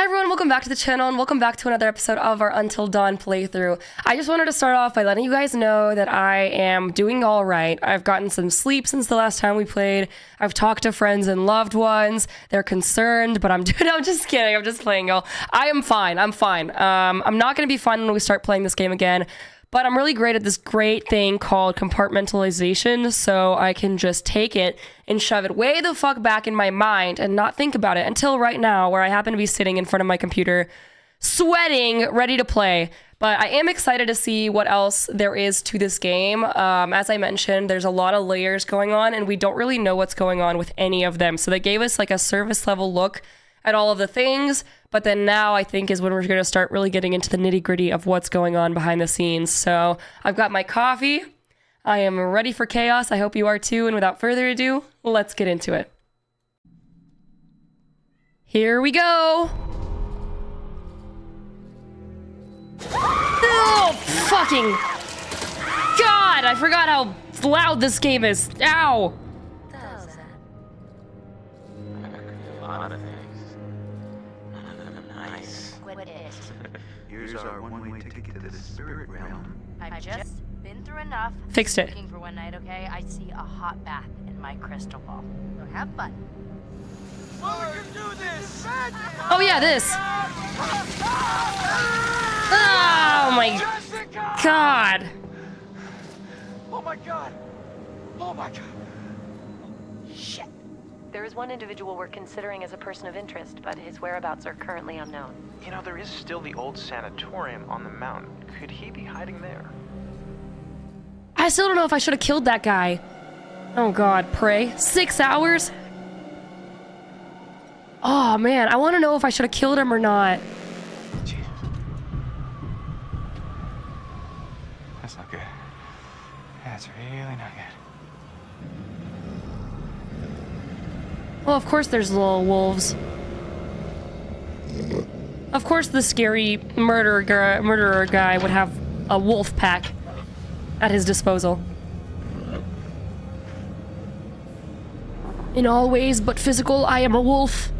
Hi everyone, welcome back to the channel and welcome back to another episode of our Until Dawn playthrough. I just wanted to start off by letting you guys know that I am doing all right. I've gotten some sleep since the last time we played. I've talked to friends and loved ones. They're concerned, but I'm doing, I'm just kidding. I'm just playing, y'all. I am fine. I'm fine. Um, I'm not going to be fine when we start playing this game again. But I'm really great at this great thing called compartmentalization, so I can just take it and shove it way the fuck back in my mind and not think about it until right now, where I happen to be sitting in front of my computer, sweating, ready to play. But I am excited to see what else there is to this game. Um, as I mentioned, there's a lot of layers going on, and we don't really know what's going on with any of them. So they gave us like a service level look at all of the things. But then now I think is when we're going to start really getting into the nitty gritty of what's going on behind the scenes. So I've got my coffee. I am ready for chaos. I hope you are too. And without further ado, let's get into it. Here we go. Oh, fucking God! I forgot how loud this game is. Ow! Here's our one-way ticket to the spirit realm. I've just been through enough. Fixed it. Looking for one night, okay? I see a hot bath in my crystal ball. So have fun. Oh yeah, this. Oh my God! Oh my god! Oh my god! Shit. There is one individual we're considering as a person of interest, but his whereabouts are currently unknown. You know, there is still the old sanatorium on the mountain. Could he be hiding there? I still don't know if I should have killed that guy. Oh god, pray. Six hours? Oh man, I want to know if I should have killed him or not. Jesus. That's not good. That's really not good. Well, of course there's little wolves. Of course the scary murderer guy, murderer guy would have a wolf pack at his disposal. In all ways but physical, I am a wolf.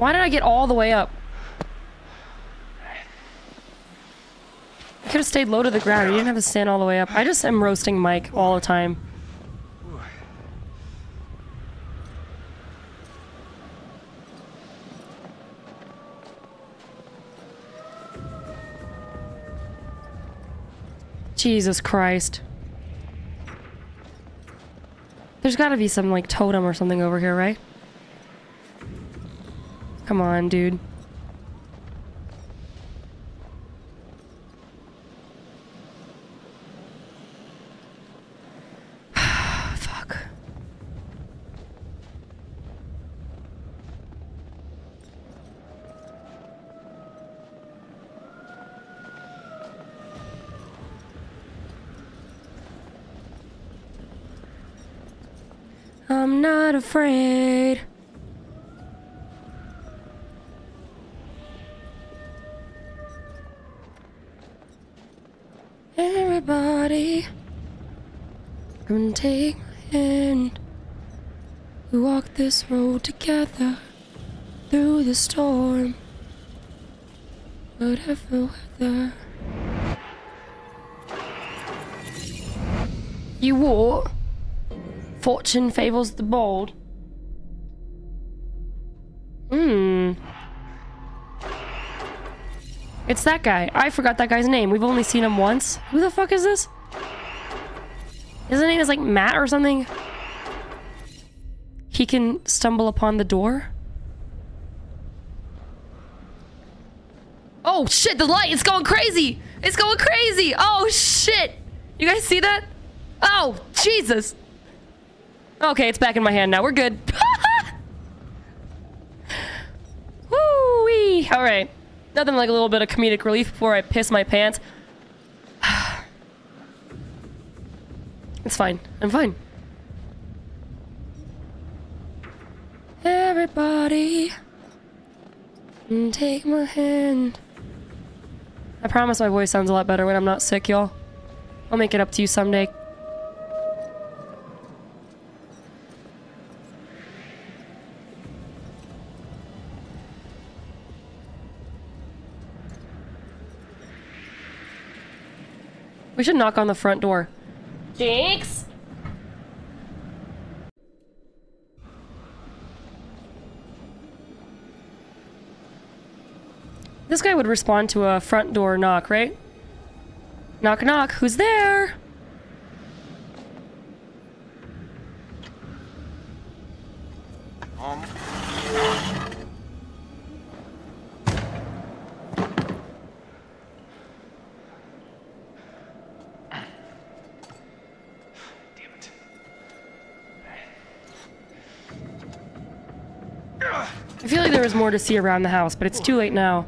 Why did I get all the way up? I could have stayed low to the ground. You didn't have to stand all the way up. I just am roasting Mike all the time. Jesus Christ. There's gotta be some, like, totem or something over here, right? Come on, dude. Fuck. I'm not afraid. Take my hand. We walk this road together through the storm. Whatever weather. You what? Fortune favors the bold. Hmm. It's that guy. I forgot that guy's name. We've only seen him once. Who the fuck is this? His name is like Matt or something. He can stumble upon the door. Oh shit, the light is going crazy. It's going crazy. Oh shit. You guys see that? Oh, Jesus. Okay, it's back in my hand now. We're good. Woo-wee. All right. Nothing like a little bit of comedic relief before I piss my pants. It's fine. I'm fine. Everybody, take my hand. I promise my voice sounds a lot better when I'm not sick, y'all. I'll make it up to you someday. We should knock on the front door. Jinx? This guy would respond to a front door knock, right? Knock, knock. Who's there? Um. More to see around the house, but it's too late now.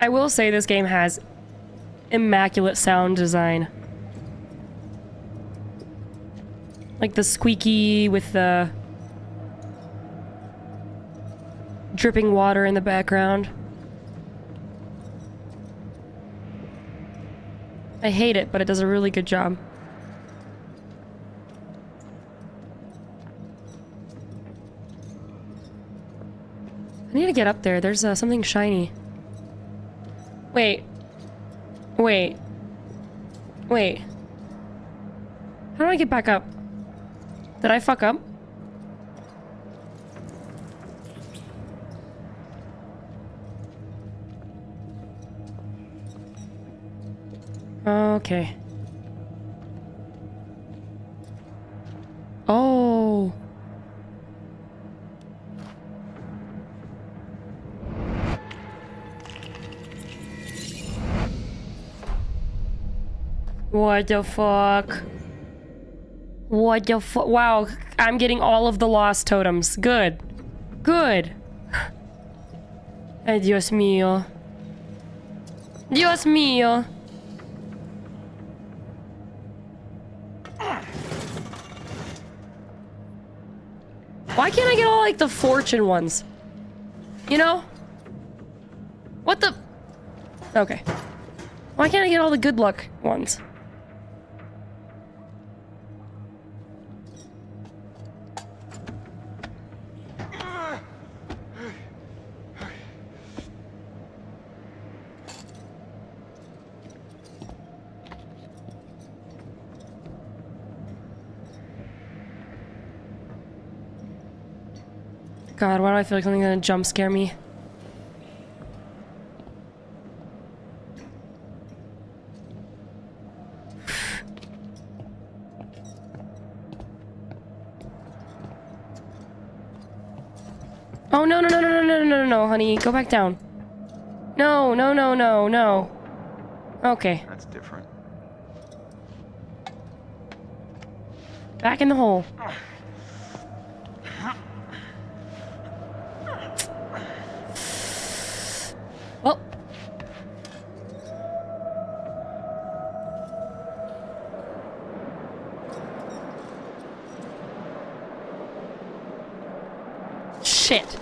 I will say this game has immaculate sound design. Like the squeaky with the dripping water in the background. I hate it, but it does a really good job. I need to get up there. There's uh, something shiny. Wait. Wait. Wait. How do I get back up? Did I fuck up? Okay. Oh. What the fuck? What the fuck? Wow, I'm getting all of the lost totems. Good. Good. Ay, Dios mío. Dios mío. Why can't I get all like the fortune ones? You know? What the? Okay. Why can't I get all the good luck ones? God, why do I feel like something's gonna jump scare me? Oh no no no no no no no no no honey, go back down. No no no no no. Okay, That's different. back in the hole. Well. Shit.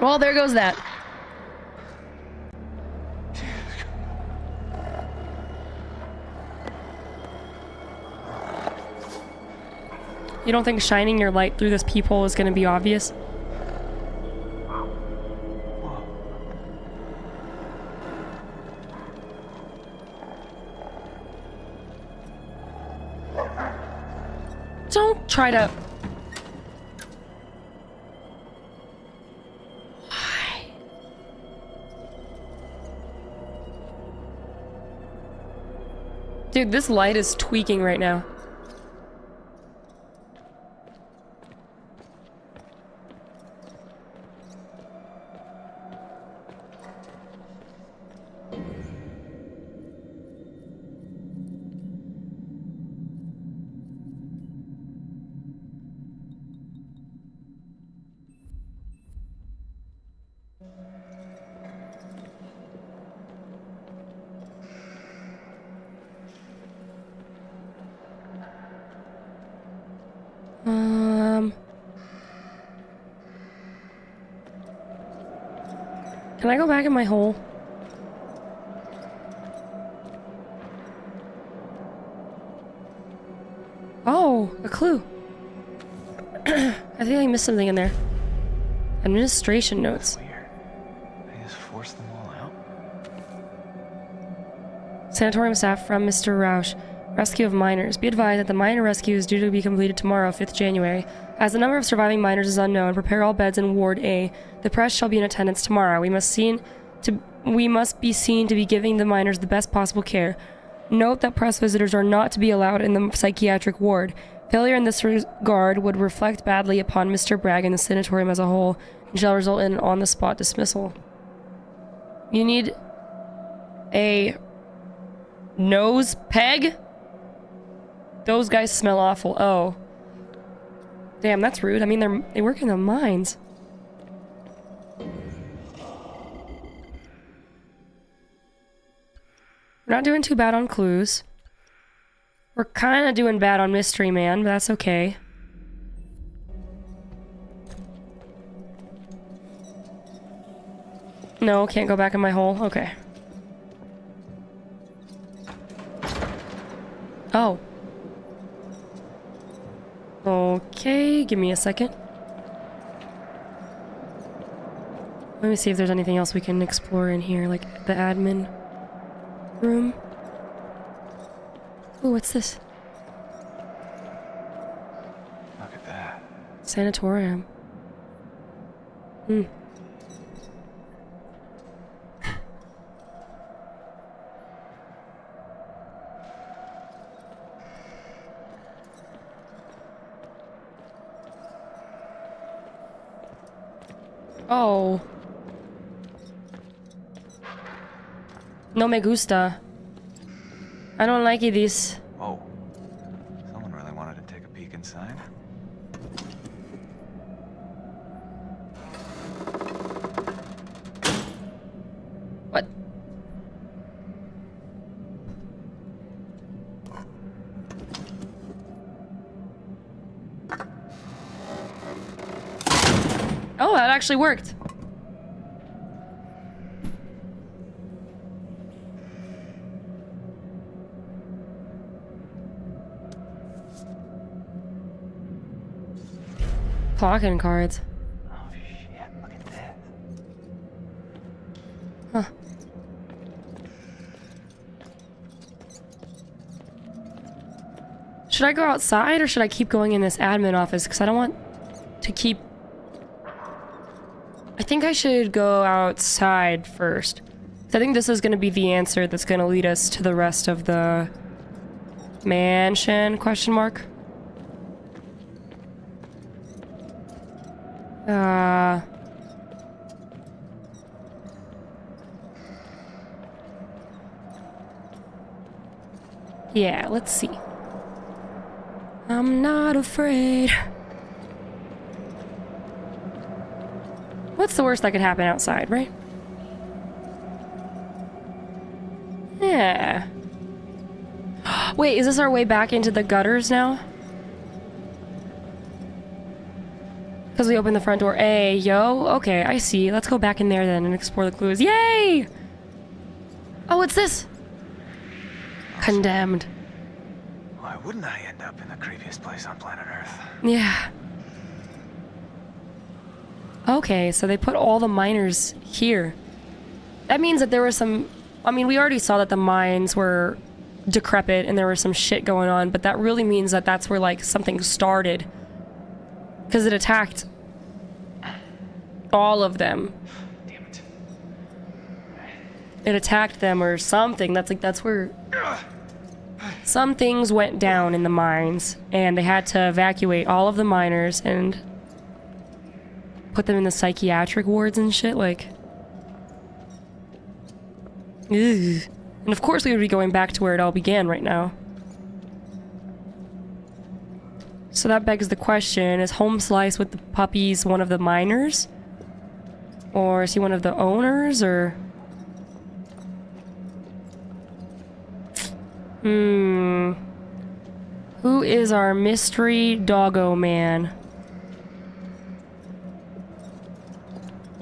Well, there goes that. You don't think shining your light through this peephole is going to be obvious? Don't try to... Dude, this light is tweaking right now. Administration notes. Weird. They just forced them all out. Sanatorium staff from Mr. Roush. Rescue of miners. Be advised that the miner rescue is due to be completed tomorrow, 5th January. As the number of surviving miners is unknown, prepare all beds in Ward A. The press shall be in attendance tomorrow. We must seen to we must be seen to be giving the miners the best possible care. Note that press visitors are not to be allowed in the psychiatric ward. Failure in this regard would reflect badly upon Mr. Bragg and the sanatorium as a whole, shall result in an on-the-spot dismissal. You need a nose peg? Those guys smell awful. Oh. Damn, that's rude. I mean, they're they work in the mines. We're not doing too bad on clues. We're kind of doing bad on Mystery Man, but that's okay. No, can't go back in my hole. Okay. Oh. Okay, give me a second. Let me see if there's anything else we can explore in here, like the admin room. Ooh, what's this? Look at that. Sanatorium. Hmm. Oh. No me gusta. I don't like it this. Whoa. Someone really wanted to take a peek inside. What? Oh, that actually worked. Clocking cards. Huh. Should I go outside or should I keep going in this admin office? Because I don't want to keep... I think I should go outside first. I think this is going to be the answer that's going to lead us to the rest of the mansion, question mark. Uh... Yeah, let's see. I'm not afraid. What's the worst that could happen outside, right? Yeah. Wait, is this our way back into the gutters now? Because we opened the front door. Hey, yo. Okay, I see. Let's go back in there then and explore the clues. Yay! Oh, what's this? Condemned. Why wouldn't I end up in the creepiest place on planet Earth? Yeah. Okay, so they put all the miners here. That means that there was some... I mean, we already saw that the mines were decrepit and there was some shit going on, but that really means that that's where, like, something started. Because it attacked all of them. Damn it. It attacked them or something. That's like, that's where... Some things went down in the mines, and they had to evacuate all of the miners and put them in the psychiatric wards and shit, like... Ugh. And of course we would be going back to where it all began right now. So that begs the question, is Home Slice with the puppies one of the miners? Or is he one of the owners, or... Hmm... Who is our mystery doggo man?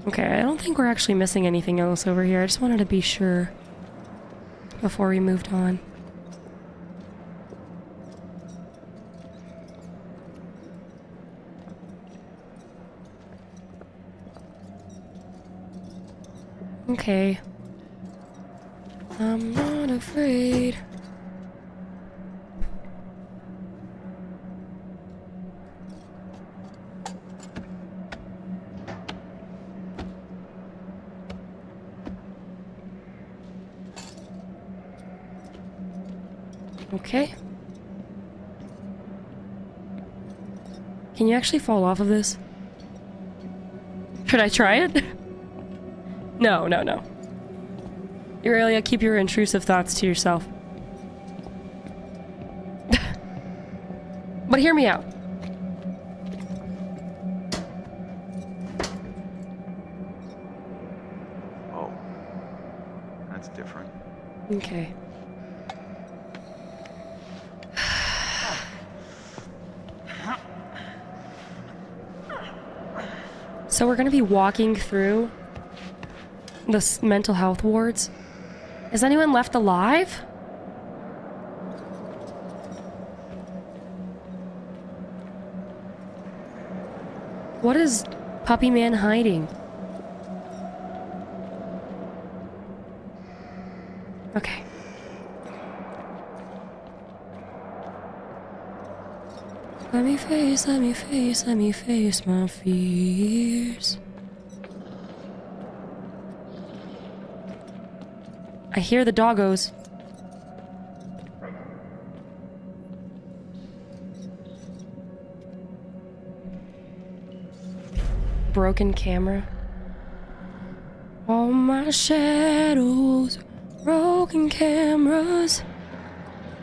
Okay, I don't think we're actually missing anything else over here. I just wanted to be sure before we moved on. Okay. I'm not afraid. Okay. Can you actually fall off of this? Should I try it? no, no, no. Eralia, keep your intrusive thoughts to yourself. but hear me out. Oh. That's different. Okay. So we're gonna be walking through the mental health wards. Is anyone left alive? What is Puppy Man hiding? Okay. Let me let me face, let me face my fears. I hear the doggos. Broken camera. All my shadows, broken cameras.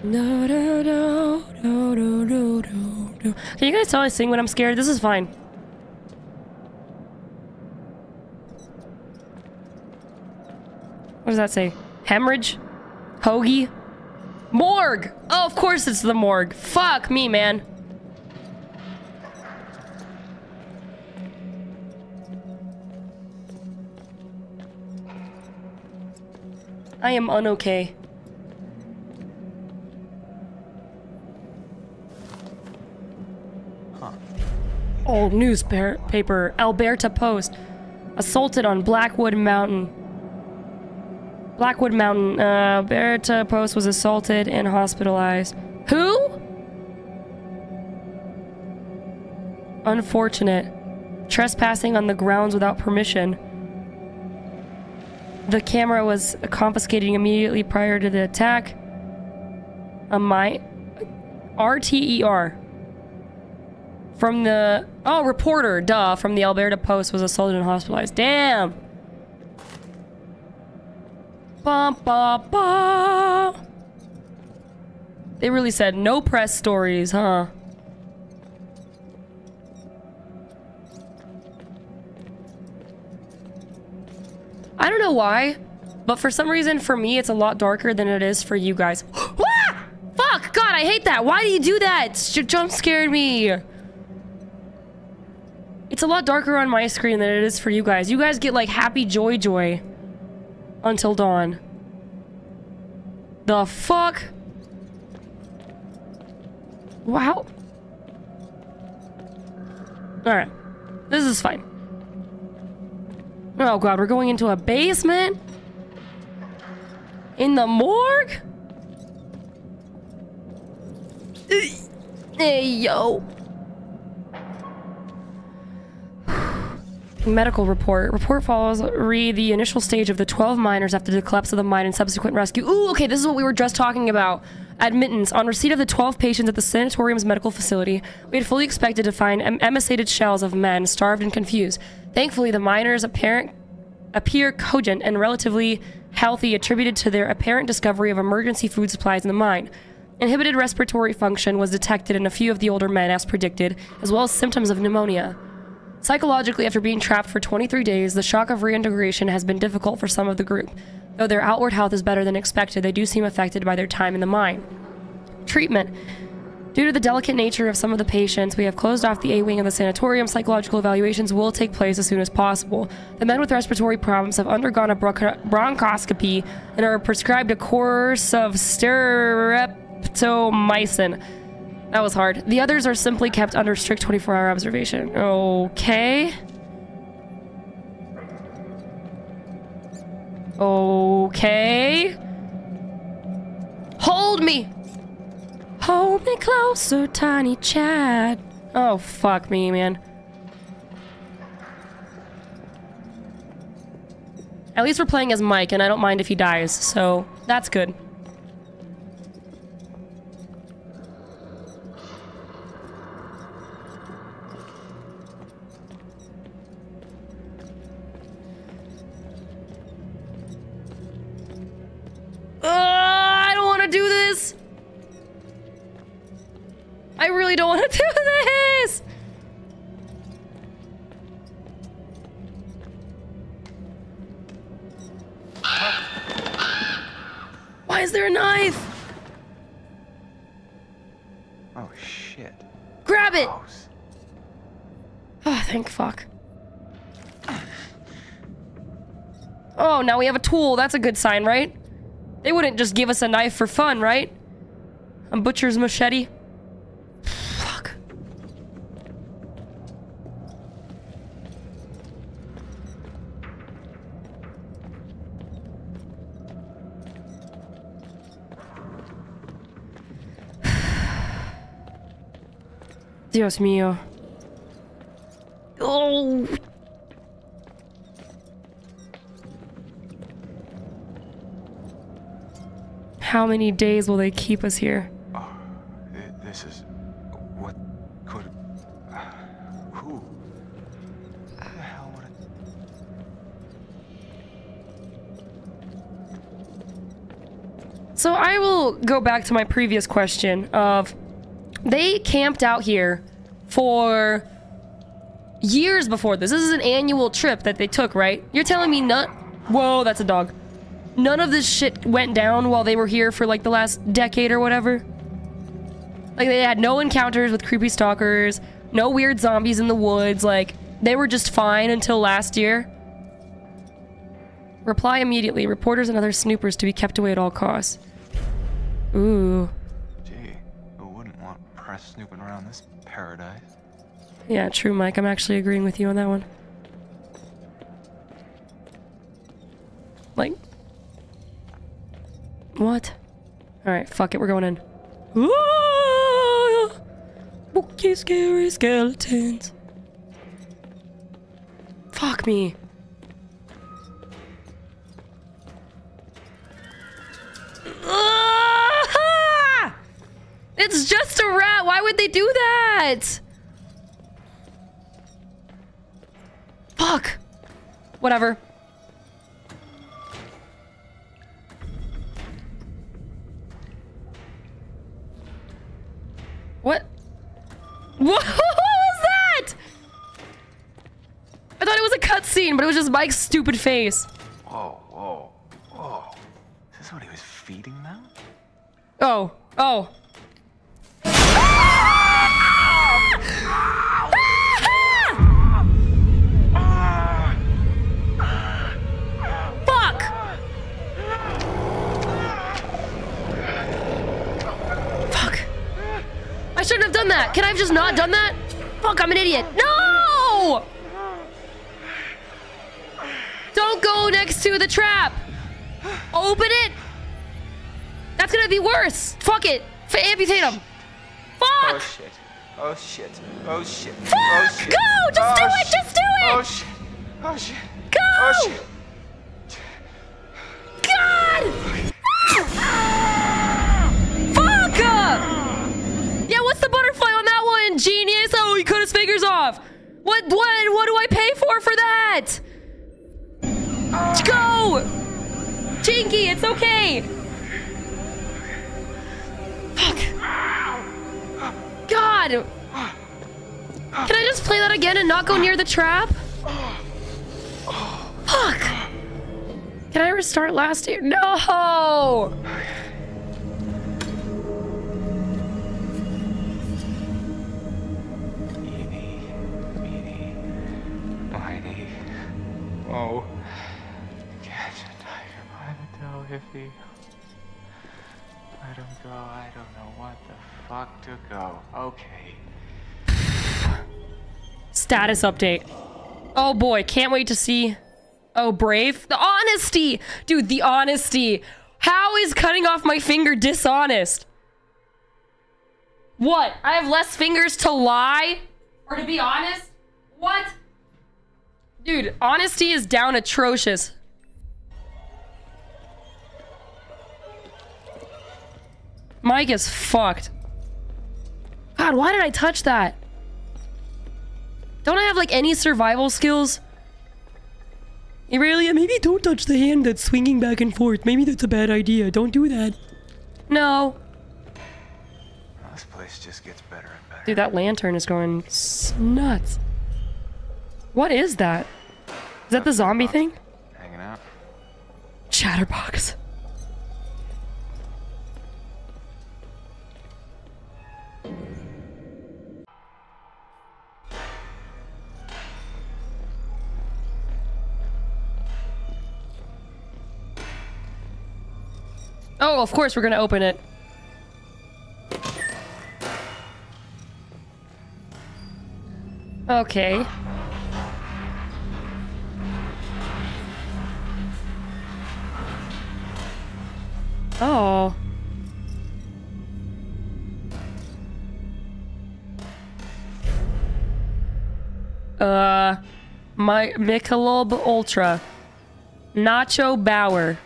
No, no, no, no, no, no, no, Can you guys tell I sing when I'm scared? This is fine. What does that say? Hemorrhage? Hoagie? Morgue! Oh, of course it's the morgue. Fuck me, man. I am unokay. Old newspaper, Alberta Post. Assaulted on Blackwood Mountain. Blackwood Mountain. Uh, Alberta Post was assaulted and hospitalized. Who? Unfortunate. Trespassing on the grounds without permission. The camera was confiscated immediately prior to the attack. A my RTER from the oh reporter duh from the Alberta Post was assaulted and hospitalized. Damn. Bum, ba, ba. They really said no press stories, huh? I don't know why, but for some reason for me it's a lot darker than it is for you guys. Ah! Fuck! God, I hate that. Why do you do that? Jump scared me. It's a lot darker on my screen than it is for you guys. You guys get like happy joy joy until dawn. The fuck? Wow. Alright. This is fine. Oh god, we're going into a basement? In the morgue? Hey, yo. Medical report. Report follows read the initial stage of the 12 miners after the collapse of the mine and subsequent rescue. Ooh, okay, this is what we were just talking about. Admittance. On receipt of the 12 patients at the sanatorium's medical facility, we had fully expected to find em- emaciated shells of men, starved and confused. Thankfully, the miners apparent appear cogent and relatively healthy, attributed to their apparent discovery of emergency food supplies in the mine. Inhibited respiratory function was detected in a few of the older men, as predicted, as well as symptoms of pneumonia. Psychologically, after being trapped for 23 days, the shock of reintegration has been difficult for some of the group. Though their outward health is better than expected, they do seem affected by their time in the mine. Treatment. Due to the delicate nature of some of the patients, we have closed off the A wing of the sanatorium. Psychological evaluations will take place as soon as possible. The men with respiratory problems have undergone a bronchoscopy and are prescribed a course of streptomycin. That was hard. The others are simply kept under strict 24 hour observation. Okay. Okay. Hold me. Hold me closer, tiny Chad. Oh, fuck me, man. At least we're playing as Mike, and I don't mind if he dies, so that's good. Uh, I don't want to do this. I really don't want to do this. Why is there a knife? Oh shit. Grab it. Oh, thank fuck. Oh, now we have a tool. That's a good sign, right? They wouldn't just give us a knife for fun, right? A butcher's machete. Fuck. Dios mío. Oh. How many days will they keep us here? Oh, this is. What could. Who? Who the hell would it. So I will go back to my previous question of they camped out here for years before this. This is an annual trip that they took, right? You're telling me none Whoa, that's a dog. None of this shit went down while they were here for like the last decade or whatever. Like they had no encounters with creepy stalkers, no weird zombies in the woods, like they were just fine until last year. Reply immediately. Reporters and other snoopers to be kept away at all costs. Ooh. Gee, who wouldn't want press snooping around this paradise? Yeah, true, Mike. I'm actually agreeing with you on that one. Like. What? Alright, fuck it. We're going in. Ah! Spooky, scary skeletons. Fuck me. Ah! It's just a rat. Why would they do that? Fuck. Whatever. What? What was that? I thought it was a cutscene, but it was just Mike's stupid face. Whoa, whoa, whoa. Is this what he was feeding them? Oh, oh. Fuck! I shouldn't have done that. Can I have just not done that? Fuck, I'm an idiot. No! Don't go next to the trap. Open it. That's gonna be worse. Fuck it. F amputate him. Oh Fuck! shit. Oh shit. Oh shit. Oh, Fuck! Oh shit. Go! Just oh, do it! Just do it! Oh shit. Oh shit. Oh, go! Oh shit. God! Genius! Oh, he cut his fingers off. What? What? What do I pay for for that? Go! Chinky, it's okay. Fuck. God. Can I just play that again and not go near the trap? Fuck. Can I restart last year? No! Oh. Catch a tiger by the tail, Iffy. Let him go. I don't know what the fuck to go. Okay. Status update. Oh boy, can't wait to see. Oh, brave. The honesty! Dude, the honesty. How is cutting off my finger dishonest? What? I have less fingers to lie? Or to be honest? What? Dude, honesty is down atrocious. Mike is fucked. God, why did I touch that? Don't I have like any survival skills? Eralia, maybe don't touch the hand that's swinging back and forth. Maybe that's a bad idea. Don't do that. No. This place just gets better and better. Dude, that lantern is going nuts. What is that? Is that the zombie thing? Hanging out. Chatterbox. Oh, of course we're gonna open it. Okay. Oh. Uh, my Michelob Ultra. Nacho Bauer.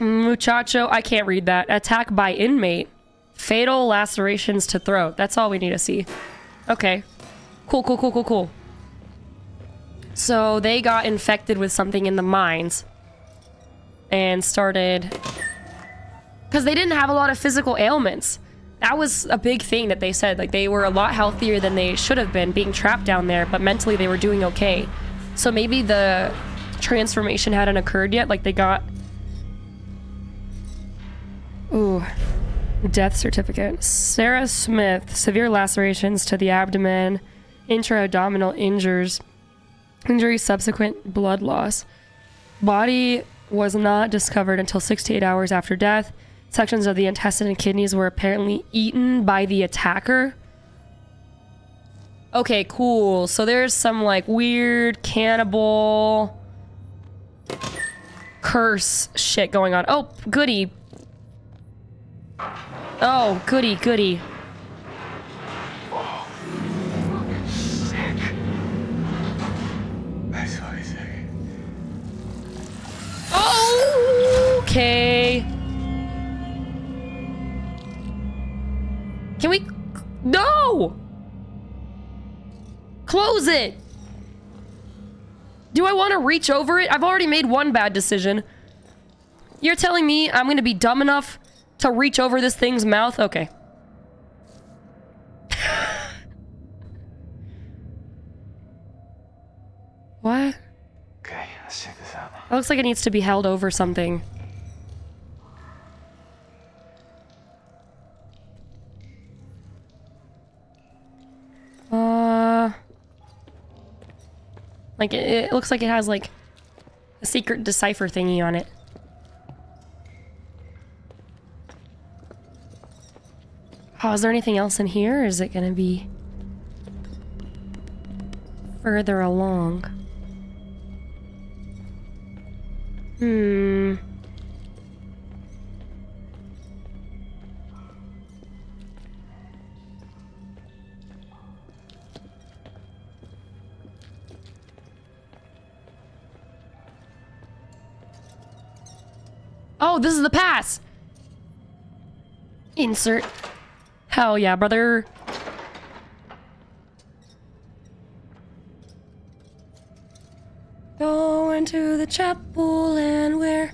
Muchacho, I can't read that. Attack by inmate. Fatal lacerations to throat. That's all we need to see. Okay. Cool, cool, cool, cool, cool. So they got infected with something in the mines and started because they didn't have a lot of physical ailments. That was a big thing that they said. Like they were a lot healthier than they should have been being trapped down there, but mentally they were doing okay. So maybe the transformation hadn't occurred yet. Like they got. Ooh. Death certificate. Sarah Smith. Severe lacerations to the abdomen. Intra-abdominal injuries, Injury subsequent blood loss. Body was not discovered until 68 hours after death. Sections of the intestine and kidneys were apparently eaten by the attacker. Okay, cool. So there's some like weird cannibal curse shit going on. Oh, goody. Oh, goody, goody. Okay. Can we? No! Close it! Do I want to reach over it? I've already made one bad decision. You're telling me I'm going to be dumb enough to reach over this thing's mouth? Okay. what? Okay, let's check this out. It looks like it needs to be held over something. Uh, like it, it looks like it has like a secret decipher thingy on it. Oh, is there anything else in here? Is it gonna be further along? Hmm. Oh, this is the pass. Insert. Hell yeah, brother. Going to the chapel and we're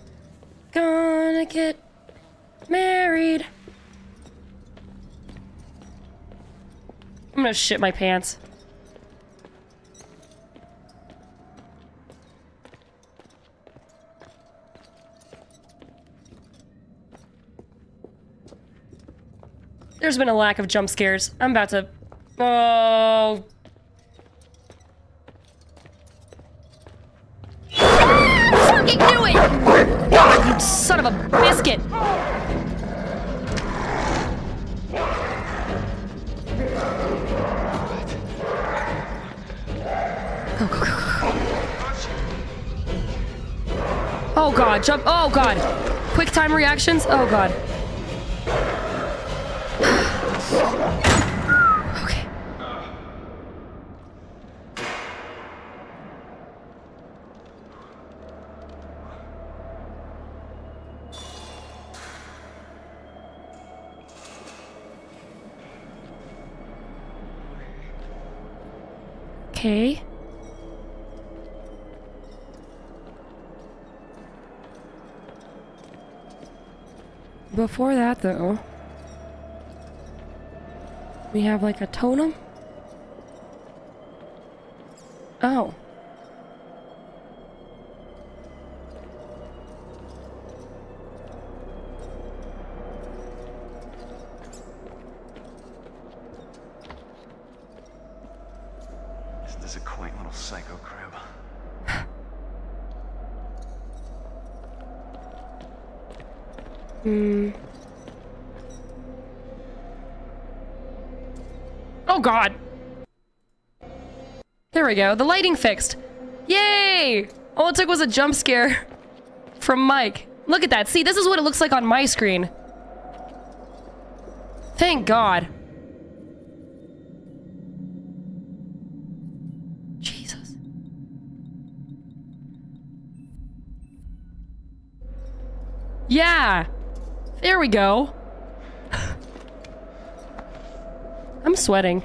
gonna get married. I'm gonna shit my pants. There's been a lack of jump scares. I'm about to. Oh. fucking knew it! God, you son of a biscuit! Go, go, go. Oh god, jump. Oh god. Quick time reactions. Oh god. Okay. Before that, though, we have like a totem. Oh. Hmm. Oh god. There we go. The lighting fixed. Yay! All it took was a jump scare from Mike. Look at that. See, this is what it looks like on my screen. Thank God. Jesus. Yeah. There we go. I'm sweating.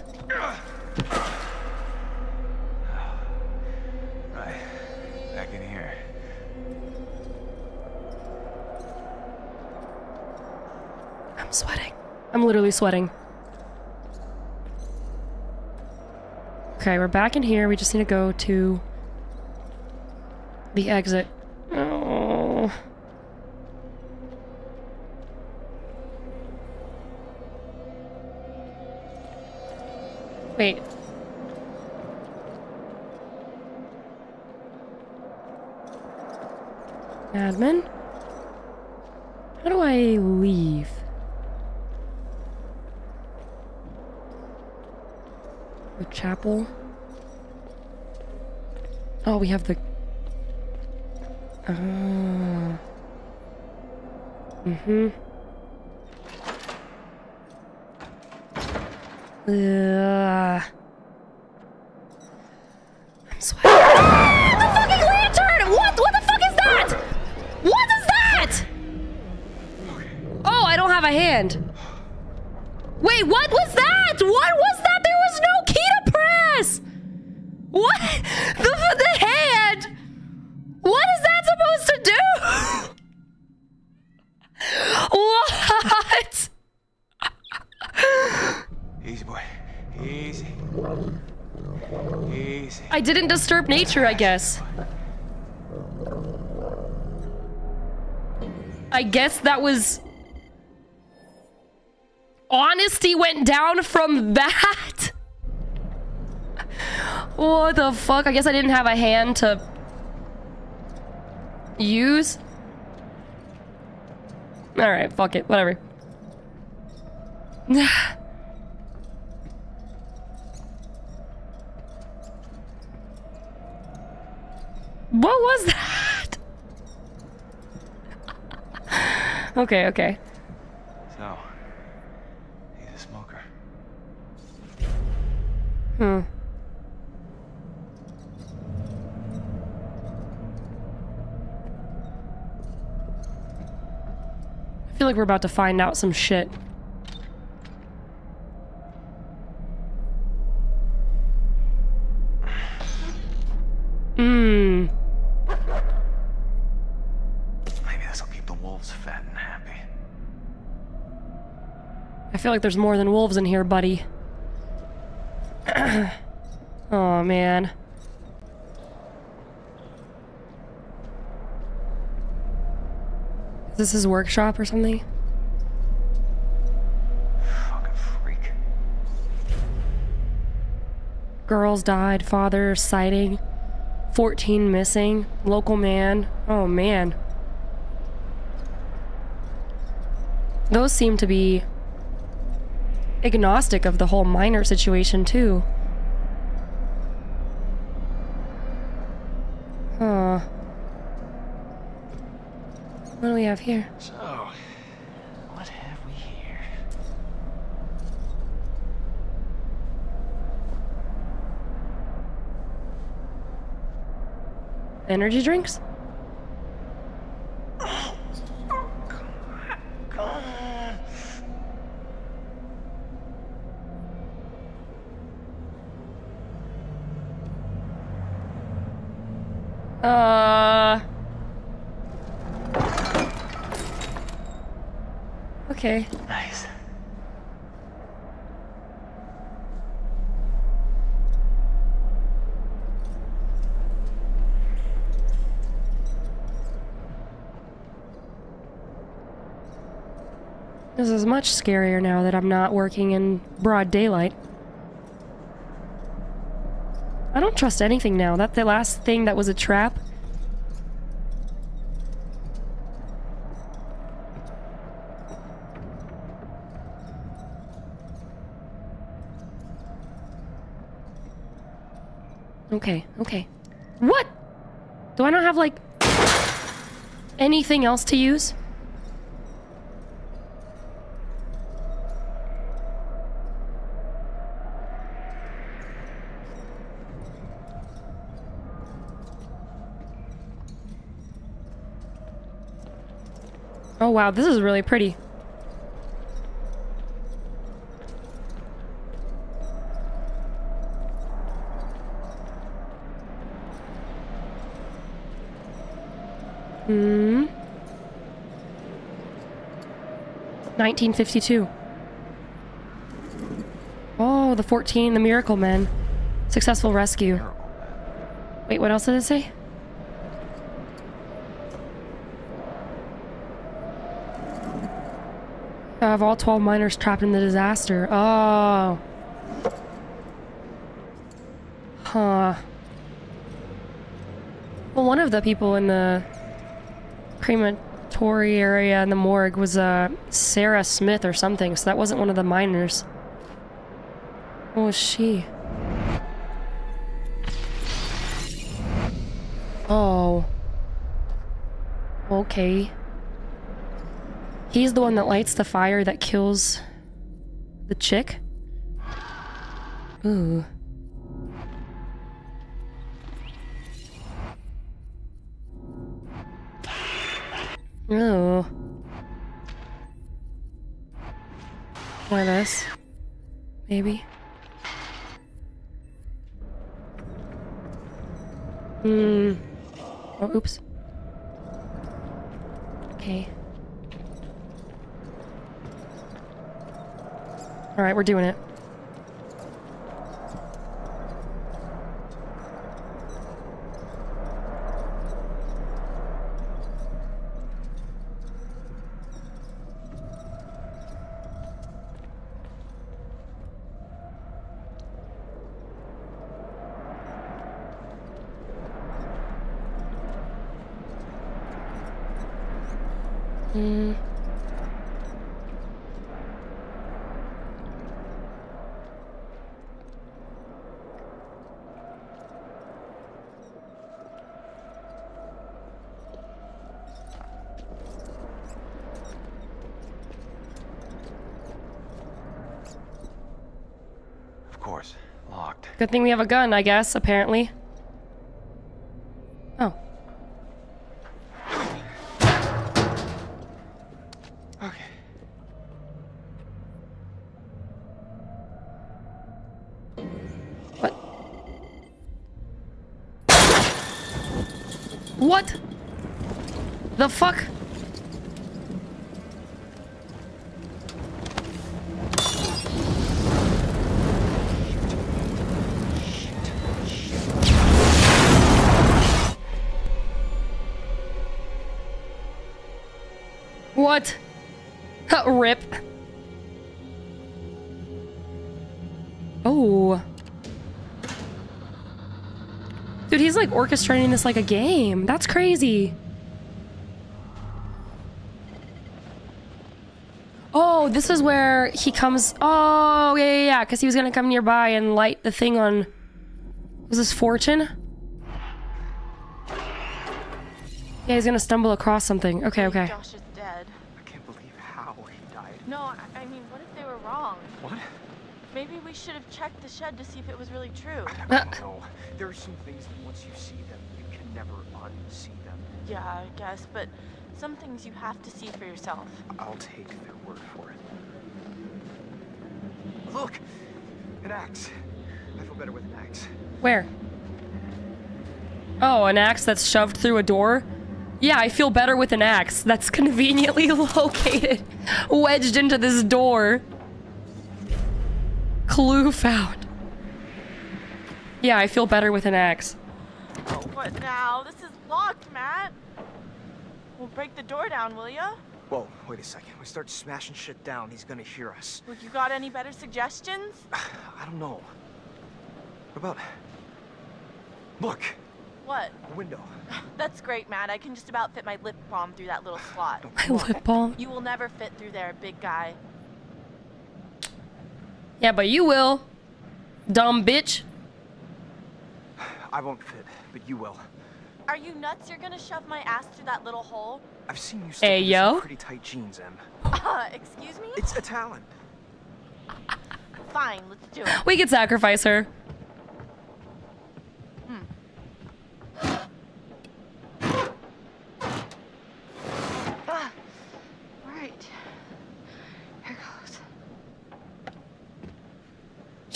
Right. Back in here. I'm sweating. I'm literally sweating. Okay, we're back in here. We just need to go to the exit. Oh. Wait. Admin? How do I leave? The chapel. Oh, we have the. Ah. Mm-hmm. Ugh. I'm sweating. the fucking lantern! What? What the fuck is that? What is that? Oh, I don't have a hand. Wait, what was that? What was that? There was no key to press. What? The the hand. What is that supposed to do? What? Easy, boy. Easy. Easy. I didn't disturb nature, I guess. I guess that was honesty went down from that. What the fuck? I guess I didn't have a hand to use. All right, fuck it, whatever. What was that? okay, okay. So, he's a smoker. Hmm. I feel like we're about to find out some shit. Hmm. Maybe this will keep the wolves fat and happy. I feel like there's more than wolves in here, buddy. oh, man. Is this his workshop or something? Fucking freak. Girls died, father sighting. 14 missing. Local man. Oh man. Those seem to be agnostic of the whole miner situation too. Huh. What do we have here? So, what have we here? Energy drinks? Okay. Nice. This is much scarier now that I'm not working in broad daylight. I don't trust anything now. That the last thing that was a trap. Okay, okay. What? Do I not have like anything else to use? Oh wow, this is really pretty. Hmm. 1952. Oh, the 14, the Miracle Men. Successful rescue. Wait, what else did it say? Of all 12 miners trapped in the disaster. Oh. Huh. Well, one of the people in the crematory area in the morgue was uh, Sarah Smith or something, so that wasn't one of the miners. What was she? Oh. Okay. He's the one that lights the fire that kills the chick? Ooh. Oh. Try this. Maybe. Hmm. Oh, oops. Okay. Alright, we're doing it. Hmm. Of course. Locked. Good thing we have a gun, I guess, apparently. Like orchestrating this like a game. That's crazy. Oh, this is where he comes. Oh, yeah, yeah, yeah. Because he was gonna come nearby and light the thing on. Was this Fortune? Yeah, he's gonna stumble across something. Okay, okay. Josh is dead. I can't believe how he died. No, I, I mean, what if they were wrong? What? Maybe we should have checked the shed to see if it was really true. I don't uh. know. There are some things that once you see them, you can never unsee them. Yeah, I guess, but some things you have to see for yourself. I'll take their word for it. Look! An axe. I feel better with an axe. Where? Oh, an axe that's shoved through a door? Yeah, I feel better with an axe that's conveniently located, wedged into this door. Clue found. Yeah, I feel better with an axe. Oh, what now? This is locked, Matt. We'll break the door down, will ya? Whoa, wait a second. We start smashing shit down, he's gonna hear us. Well, you got any better suggestions? I don't know. What about... Look! What? A window. That's great, Matt. I can just about fit my lip balm through that little slot. My lip balm. You will never fit through there, big guy. Yeah, but you will. Dumb bitch. I won't fit, but you will. Are you nuts? You're gonna shove my ass through that little hole? I've seen you slip Hey, into some yo. pretty tight jeans, Em. Uh, excuse me? It's a talent. Fine, let's do it. We could sacrifice her.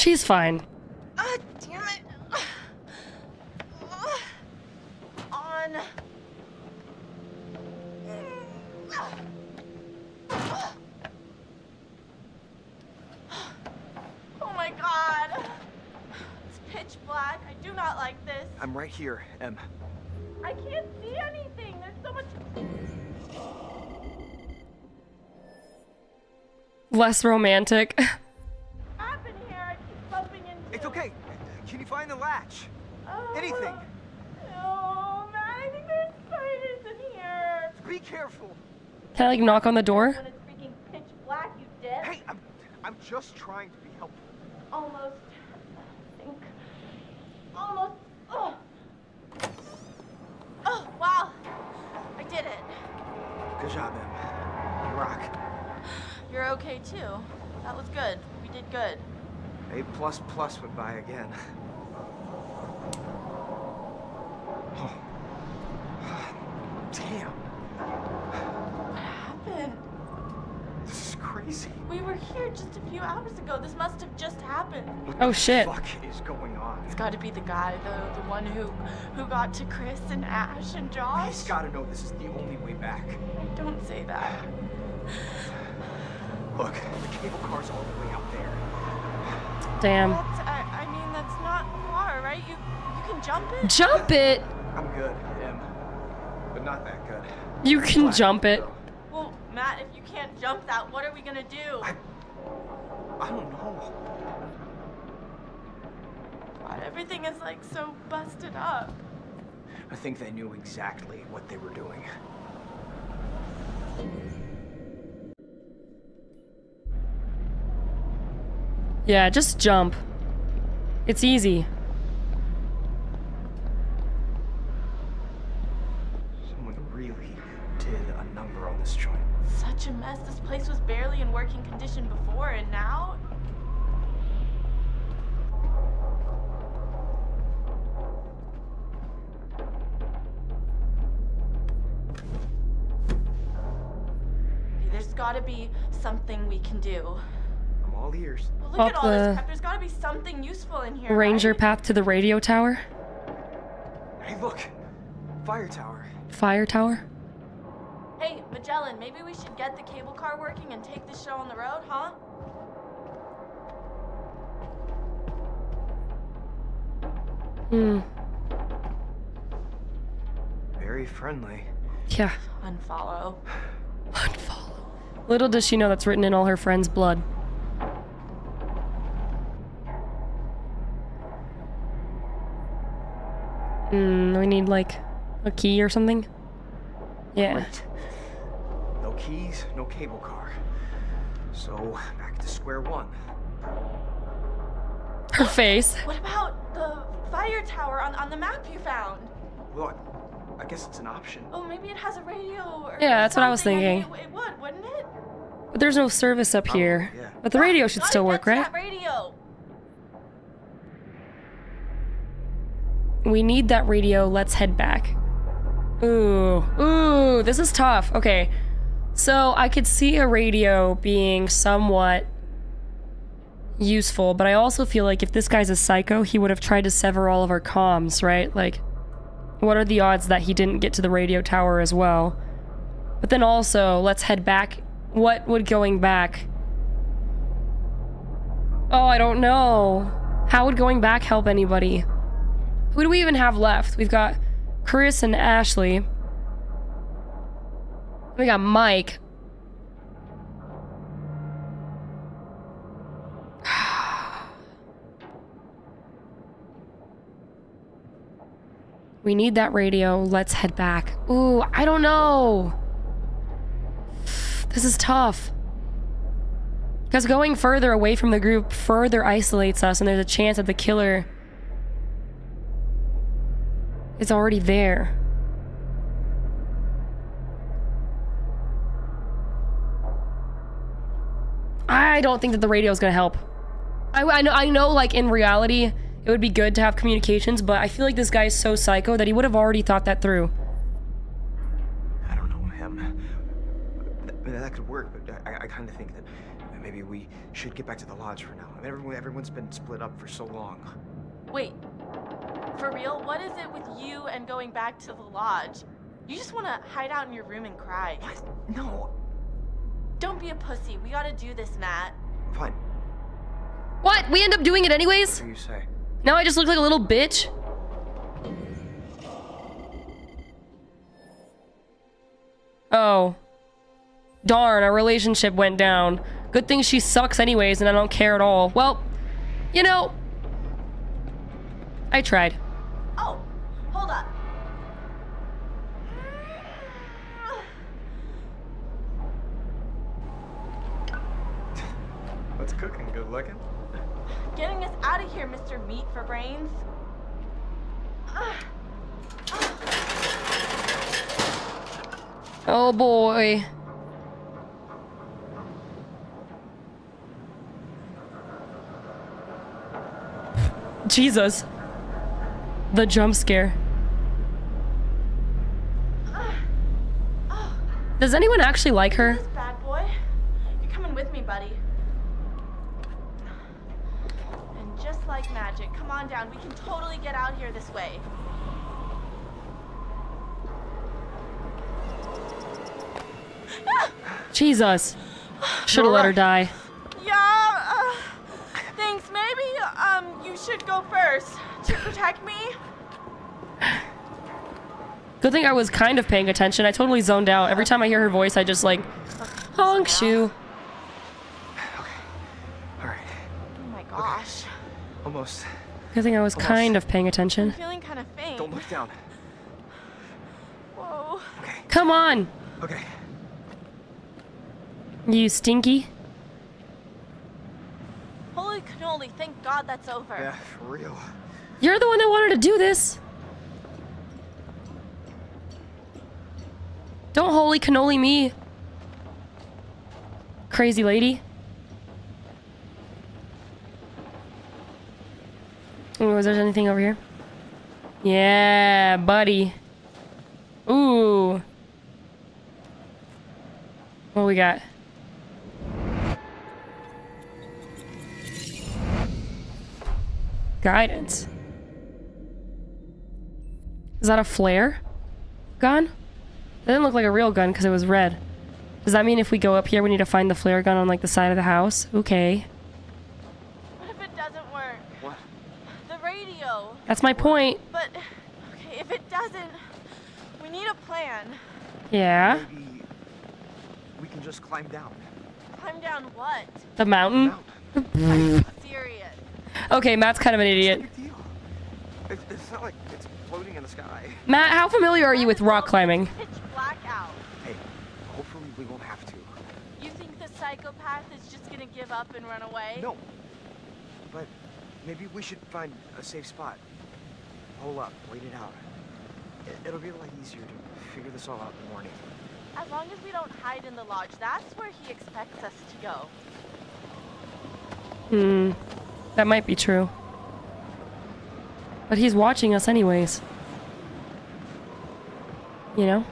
She's fine. Ah, damn it. On. Oh my god. It's pitch black. I do not like this. I'm right here, Em. I can't see anything. There's so much. Less romantic. happen here. I keep bumping into. It's okay. Can you find the latch? Oh, Anything. No, man. I think there's spiders in here. Be careful. Can I like knock on the door? When it's freaking pitch black, you dip. Hey, I'm, I'm just trying to be helpful. Almost. I think. Almost. Oh. Oh, wow. I did it. Good job, Em. You rock. You're okay too. That was good. We did good. A plus plus went by again. Oh. Damn, What happened? this is crazy. We were here just a few hours ago. This must have just happened. What Oh, the shit. fuck is going on? It's got to be the guy, the the one who who got to Chris and Ash and Josh. He's got to know this is the only way back. Don't say that. Look, the cable car's all the way out there. Damn. That's, I, I mean, that's not far, right? You you can jump it. Jump it! I'm good, Em, but not that good. You can Flat, jump it. though. Well, Matt, if you can't jump that, what are we gonna do? I, I don't know. God, everything is like so busted up. I think they knew exactly what they were doing. Yeah, just jump. It's easy. Someone really did a number on this joint. Such a mess. This place was barely in working condition before, and now. There's gotta be something we can do. I'm all ears. Well, look Up at all this the crap. There's gotta be something useful in here. Ranger right? path to the radio tower. Hey, look! Fire tower. Fire tower. Hey, Magellan, maybe we should get the cable car working and take this show on the road, huh? Hmm. Very friendly. Yeah. Unfollow. Unfollow. Little does she know that's written in all her friends' blood. Hmm, we need like a key or something. Yeah. Great. No keys, no cable car. So, back to square one. Her face. What about the fire tower on, on the map you found? Well, I, I guess it's an option. Oh, maybe it has a radio or Yeah, that's what I was something. thinking. mean, it, it would, wouldn't it? But there's no service up oh, here. yeah. But the radio should still get work, to right? That radio. We need that radio. Let's head back. Ooh, ooh, this is tough. Okay. So I could see a radio being somewhat useful, but I also feel like if this guy's a psycho, he would have tried to sever all of our comms, right? Like, what are the odds that he didn't get to the radio tower as well? But then also, let's head back. What would going back? Oh, I don't know. How would going back help anybody? Who do we even have left? We've got Chris and Ashley. We got Mike. We need that radio. Let's head back. Ooh, I don't know. This is tough. Because going further away from the group further isolates us, and there's a chance that the killer is already there. I don't think that the radio is going to help. I, I know, I know, like in reality, it would be good to have communications, but I feel like this guy is so psycho that he would have already thought that through. I don't know him. That, that could work, but I, I kind of think that maybe we should get back to the lodge for now. I mean, everyone, everyone's been split up for so long. Wait, for real? What is it with you and going back to the lodge? You just want to hide out in your room and cry. What? No. Don't be a pussy. We gotta do this, Matt. Fine. What? We end up doing it anyways? Whatever you say. Now I just look like a little bitch? Oh. Darn, our relationship went down. Good thing she sucks anyways and I don't care at all. Well, you know, I tried. Oh, hold up. What's cooking? Good looking? Getting us out of here, Mr. Meat for Brains. Oh boy. Jesus. The jump scare. Does anyone actually like her? This bad boy. You're coming with me, buddy. And just like magic, come on down. We can totally get out here this way. Jesus. Should have let her die. Yeah. Uh, thanks. Maybe um you should go first to protect me. Good thing I was kind of paying attention. I totally zoned out. Every time I hear her voice, I just like honk shoe. All right. Oh my gosh. Almost. Good thing I was kind of paying attention. I'm attention. feeling kind of faint. Don't look down. Whoa. Okay. Come on, Okay. you stinky. Holy cannoli! Thank God that's over. Yeah, for real. You're the one that wanted to do this. Don't holy cannoli me. Crazy lady. Is there anything over here? Yeah, buddy. Ooh. What we got? Guidance. Is that a flare gun? That didn't look like a real gun because it was red. Does that mean if we go up here, we need to find the flare gun on like the side of the house? Okay. What if it doesn't work? What? The radio. That's my point. But okay, if it doesn't, we need a plan. Yeah. Maybe we can just climb down. Climb down what? The mountain. Mount. Serious. Okay, Matt's kind of an idiot. It's, it's not like it's floating in the sky. Matt, how familiar are you with rock climbing? Pitch black out. Hey, hopefully we won't have to. You think the psychopath is just gonna give up and run away? No. But maybe we should find a safe spot. Hole up, wait it out. It, it'll be a lot easier to figure this all out in the morning. As long as we don't hide in the lodge, that's where he expects us to go. Hmm. That might be true. But he's watching us anyways. You know?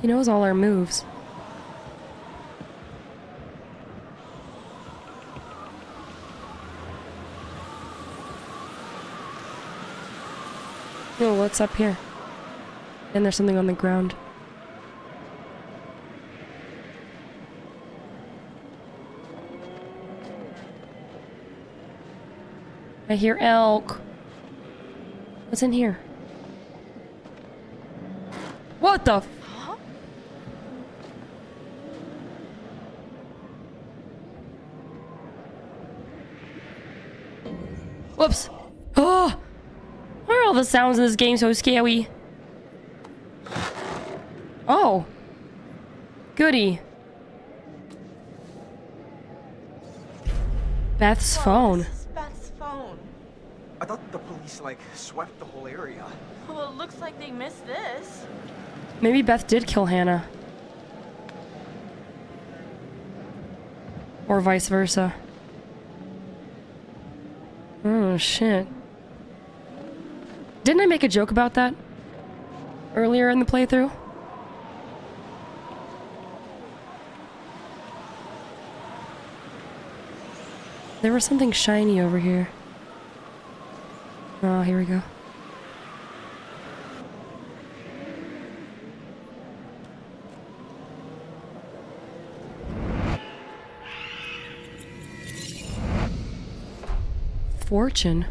He knows all our moves. Oh, what's up here? And there's something on the ground. I hear elk. What's in here? What the? Whoops. Why are all the sounds in this game so scary? Oh. Goody. Beth's Whoa, phone. This Beth's phone. I thought the police, like, swept the whole area. Well, it looks like they missed this. Maybe Beth did kill Hannah. Or vice versa. Oh, shit. Didn't I make a joke about that? Earlier in the playthrough? There was something shiny over here. Oh, here we go. Fortune.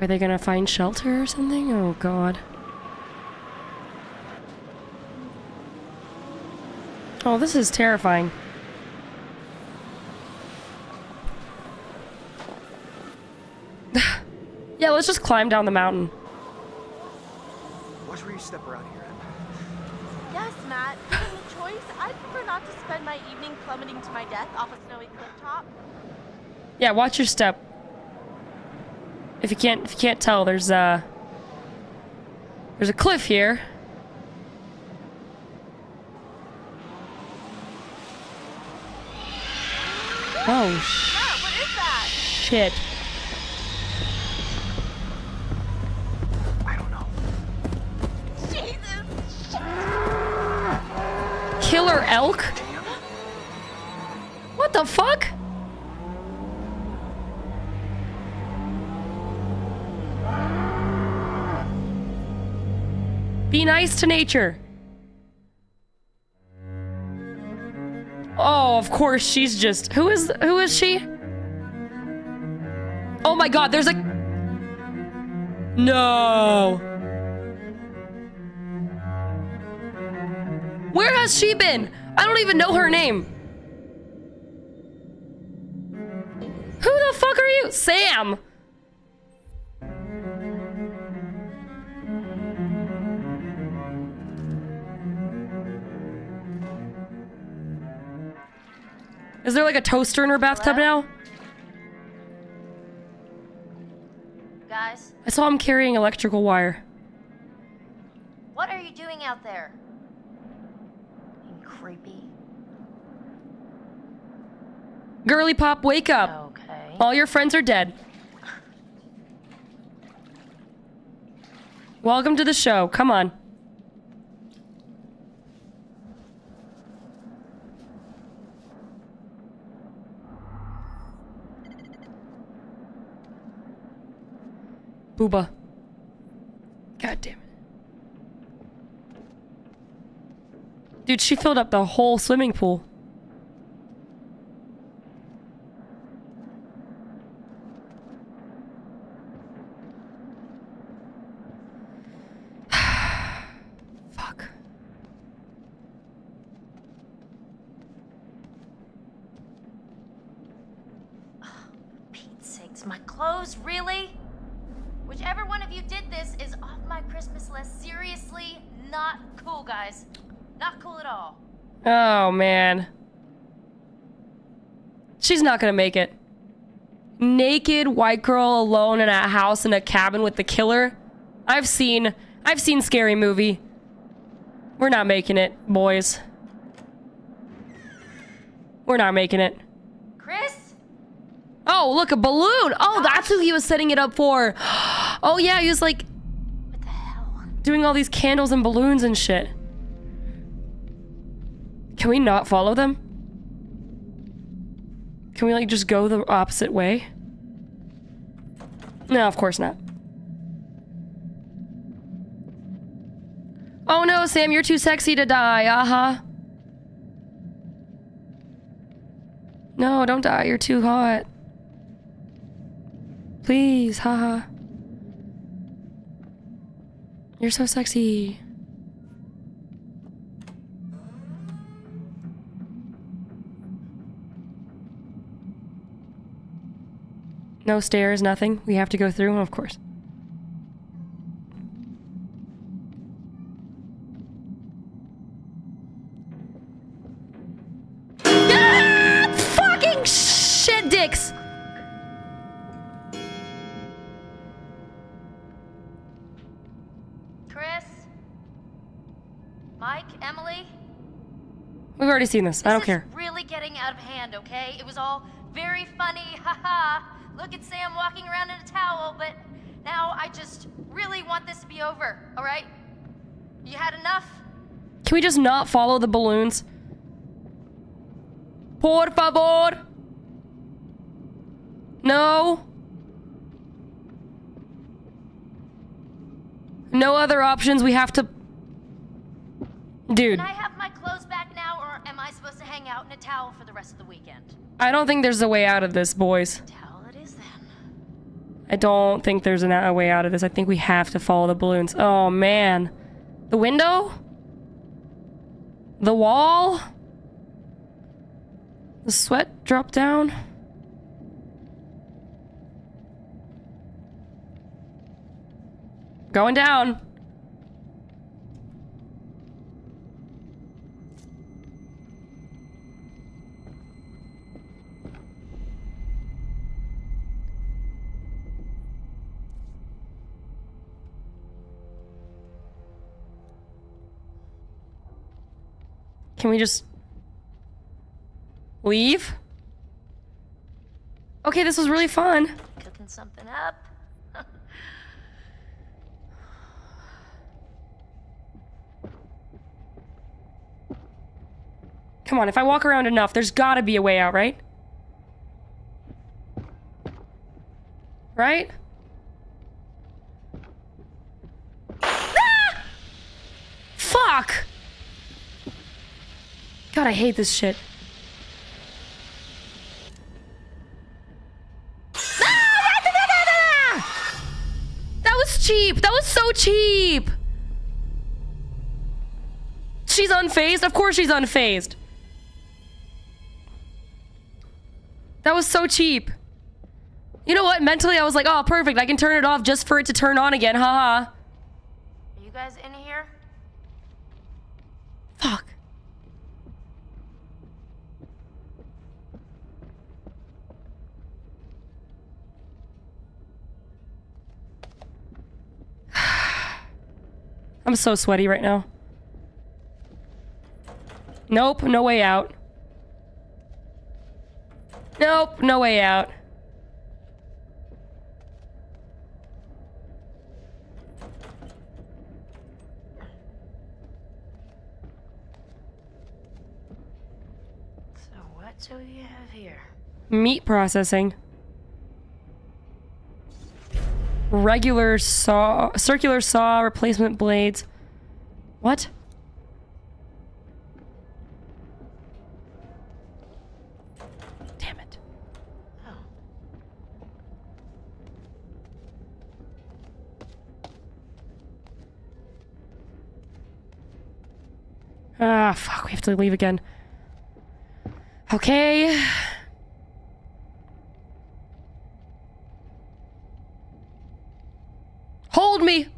Are they gonna find shelter or something? Oh god. Oh, this is terrifying. yeah, let's just climb down the mountain. Watch where you step around here, Yes, Matt. Given the choice, I'd prefer not to spend my evening plummeting to my death off a snowy cliff top. Yeah, watch your step. If you can't if you can't tell, there's uh there's a cliff here. Oh is that? shit. I don't know. Jesus! Killer elk? What the fuck? Be nice to nature. Oh, of course she's just Who is who is she? Oh my god, there's a No. Where has she been? I don't even know her name. Who the fuck are you? Sam! Is there like a toaster in her bathtub Hello? now? Guys, I saw him carrying electrical wire. what are you doing out there? Being creepy. Girly Pop, wake up. Okay. All your friends are dead. Welcome to the show. Come on. Booba. God damn it. Dude, she filled up the whole swimming pool. Fuck. my clothes, really? Whichever one of you did this is off my Christmas list. Seriously, not cool, guys. Not cool at all. Oh man. She's not gonna make it. Naked white girl alone in a house in a cabin with the killer. I've seen I've seen scary movie. We're not making it, boys. We're not making it. Chris? Oh, look, a balloon. Oh, ah. that's who he was setting it up for. Oh yeah, he was like What the hell? doing all these candles and balloons and shit. Can we not follow them? Can we like just go the opposite way? No, of course not. Oh no, Sam, you're too sexy to die. Uh-huh. No, don't die. You're too hot. Please, haha. You're so sexy. No stairs, nothing. We have to go through, of course. Ah, fucking shit dicks! Chris? Mike? Emily? We've already seen this. I don't This care. is really getting out of hand, okay? It was all very funny, haha. Look at Sam walking around in a towel, but now I just really want this to be over, alright? You had enough? Can we just not follow the balloons? Por favor. No. No other options. We have to. Dude, Can I have my clothes back now, or am I supposed to hang out in a towel for the rest of the weekend? I don't think there's a way out of this, boys. Towel it is then. I don't think there's an- a way out of this. I think we have to follow the balloons. Oh, man. The window? The wall? The sweat drop down? Going down. Can we just leave? Okay, this was really fun. Cooking something up? Come on, if I walk around enough, there's gotta be a way out, right? Right? Ah! Fuck! God, I hate this shit. That was cheap. That was so cheap. She's unfazed? Of course she's unfazed. That was so cheap. You know what? Mentally, I was like, oh, perfect. I can turn it off just for it to turn on again. Haha. Are you guys in here? Fuck. I'm so sweaty right now. Nope, no way out. Nope, no way out. So what do we have here? Meat processing. Regular saw, circular saw, replacement blades. What? Damn it. Ah, fuck, we have to leave again. Okay. Hold me!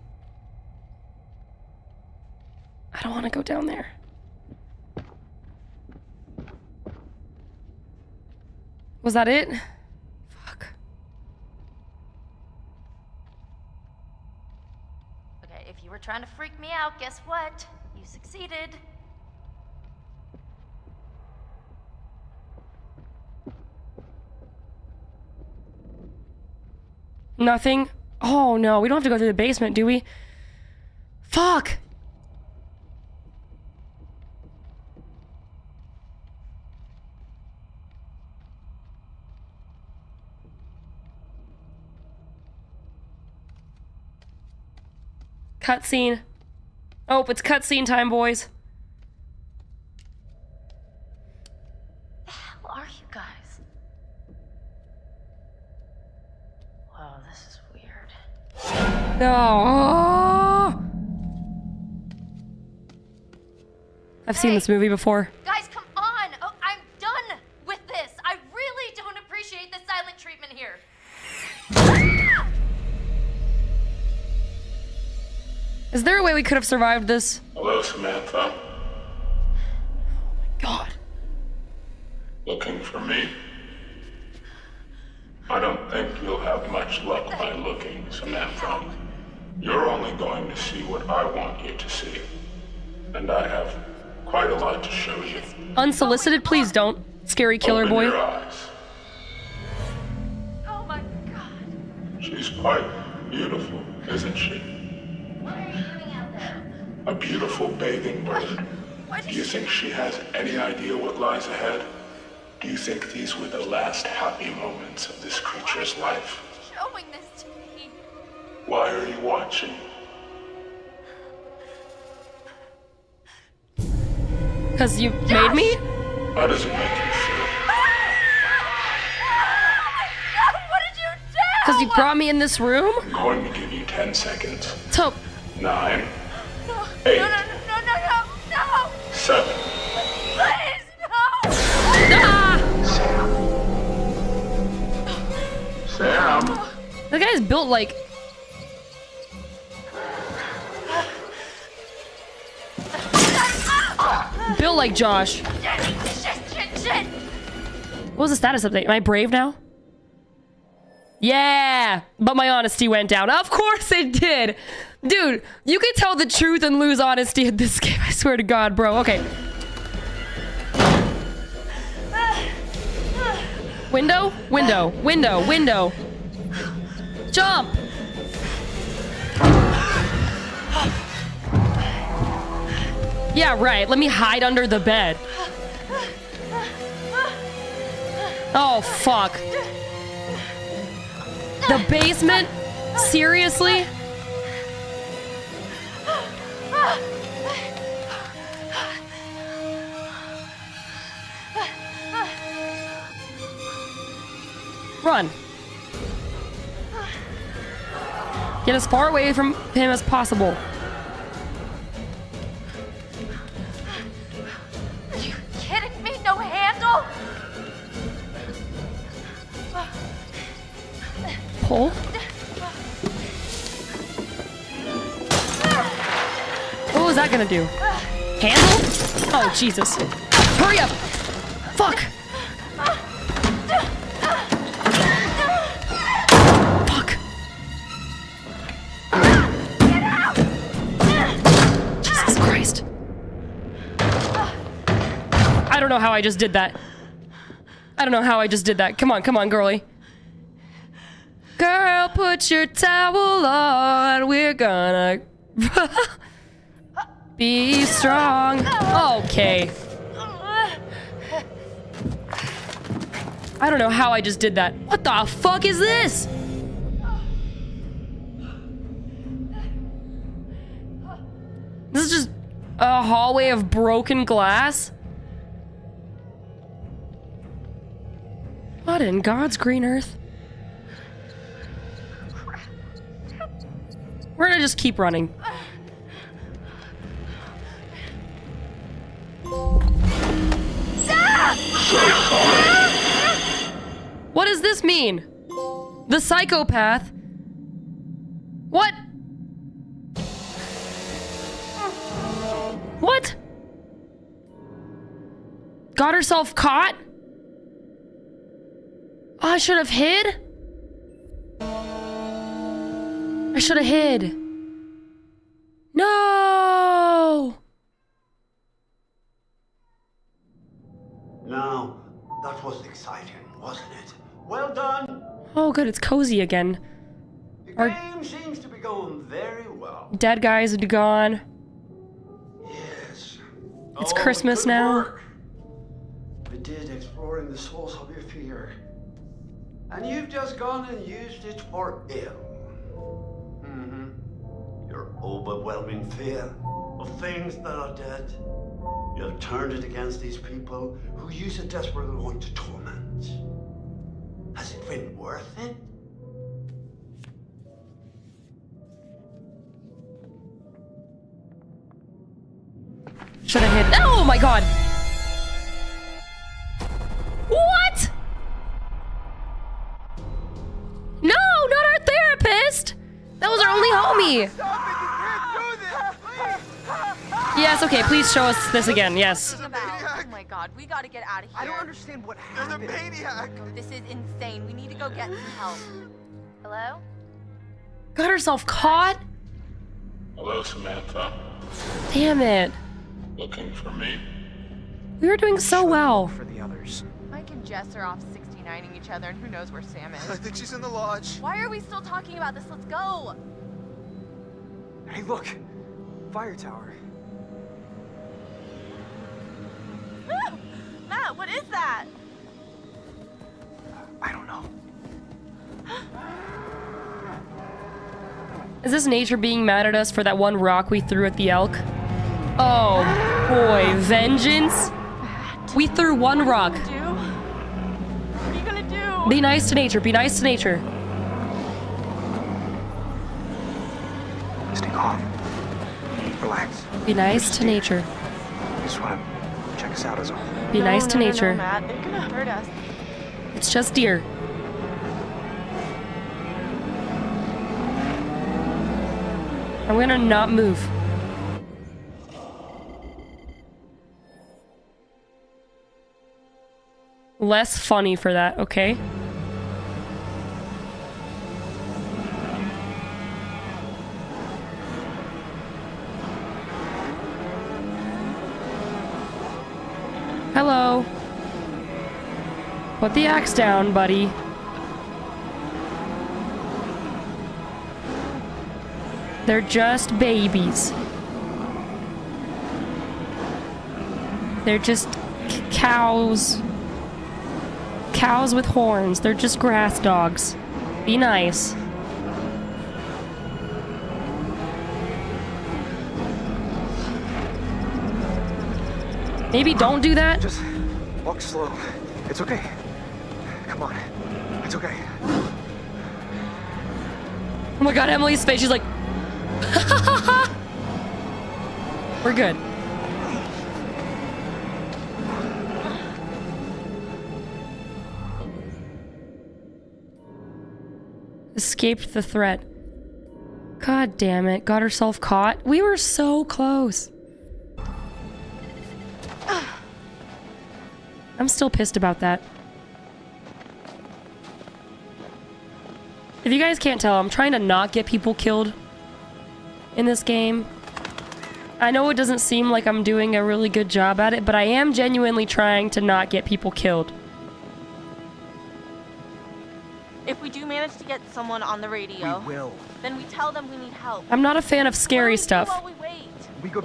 I don't want to go down there. Was that it? Fuck. Okay, if you were trying to freak me out, guess what? You succeeded. Nothing. Oh no, we don't have to go through the basement, do we? Fuck! Cutscene. Oh, it's cutscene time, boys. Who are you guys? Whoa, this is weird. No. I've seen Hey. this movie before. Guys, come on! Oh, I'm done with this! I really don't appreciate the silent treatment here. Is there a way we could have survived this? Hello, Samantha. Unsolicited, please don't. Scary killer Open boy. your eyes. Oh my god. She's quite beautiful, isn't she? What are you doing out there? A beautiful bathing bird. What Do you think she has any idea what lies ahead? Do you think these were the last happy moments of this creature's life? showing this to me? Why are you watching? Because you made me? How does it make you feel? what did you? Because you brought me in this room? I'm going to give you 10 seconds. So, Nine, No, Eight. no, no, no, no, no, no! seven, Please, no! ah! Sam. The guy's built like. Built like Josh. What was the status update? Am I brave now? Yeah, but my honesty went down. Of course it did. Dude, you can tell the truth and lose honesty in this game. I swear to God, bro. Okay. Window, window, window, window. Jump. Yeah, right. Let me hide under the bed. Oh, fuck. The basement? Seriously? Run. Get as far away from him as possible. Pull. What was that gonna do? Handle? Oh, Jesus. Hurry up! Fuck! Fuck! Jesus Christ. I don't know how I just did that. I don't know how I just did that. Come on, come on, girly. Girl, put your towel on. We're gonna be strong. Okay. I don't know how I just did that. What the fuck is this? This is just a hallway of broken glass? What in God's green earth? We're gonna just keep running. What does this mean? The psychopath? What? What? Got herself caught? Oh, I should have hid? I should have hid. No! Now, that was exciting, wasn't it? Well done. Oh, good, it's cozy again. The Our game seems to be going very well. dead guys are gone. Yes. It's Oh, Christmas now. work. We did exploring the source of your fear. And you've just gone and used it for ill. Mm-hmm. Your overwhelming fear of things that are dead. You have turned it against these people who use it desperately want to torment. Has it been worth it? Should have hid. Oh my god! Only! Yes, okay, please show us this again, yes. Oh my god, we gotta get out of here. I don't understand what happened. There's a maniac. This is insane. We need to go get some help. Hello? Got herself caught? Hello, Samantha. Damn it. Looking for me? We were doing so well. For the others. Mike and Jess are off 69ing each other, and who knows where Sam is. I think she's in the lodge. Why are we still talking about this? Let's go. Hey, look! Fire tower. Matt, what is that? I don't know. Is this nature being mad at us for that one rock we threw at the elk? Oh boy, vengeance? We threw one rock. Do? What are you gonna do? Be nice to nature, be nice to nature. Stay calm. Relax. Be nice to nature. Just wanna check us out as all. Be No, nice to no, no, no, nature. Matt, they're gonna hurt us. It's just deer. I'm gonna not move. Less funny for that, okay? Hello. Put the axe down, buddy. They're just babies. They're just cows. Cows with horns. They're just grass dogs. Be nice. Maybe don't do that. Just walk slow. It's okay. Come on. It's okay. Oh my god, Emily's face. She's like, we're good. Escaped the threat. God damn it. Got herself caught. We were so close. I'm still pissed about that. If you guys can't tell, I'm trying to not get people killed in this game. I know it doesn't seem like I'm doing a really good job at it, but I am genuinely trying to not get people killed. If we do manage to get someone on the radio, We will. then we tell them we need help. I'm not a fan of scary stuff. We wait. We go.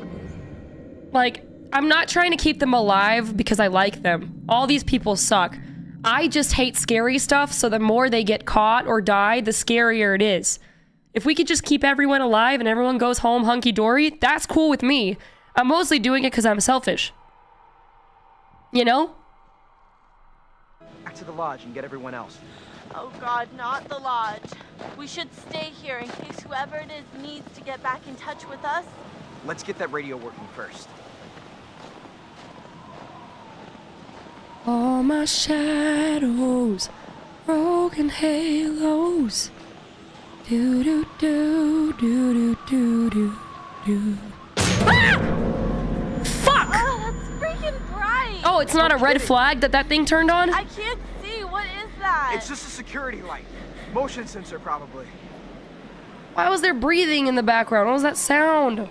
Like, I'm not trying to keep them alive because I like them. All these people suck. I just hate scary stuff, so the more they get caught or die, the scarier it is. If we could just keep everyone alive and everyone goes home hunky dory, that's cool with me. I'm mostly doing it because I'm selfish. You know? Back to the lodge and get everyone else. Oh god, not the lodge. We should stay here in case whoever it is needs to get back in touch with us. Let's get that radio working first. All my shadows, broken halos. Do do do do do do do. Ah! Fuck! Oh, that's freaking bright. Oh, it's not a red flag that that thing turned on. I can't see. What is that? It's just a security light. Motion sensor, probably. Why was there breathing in the background? What was that sound?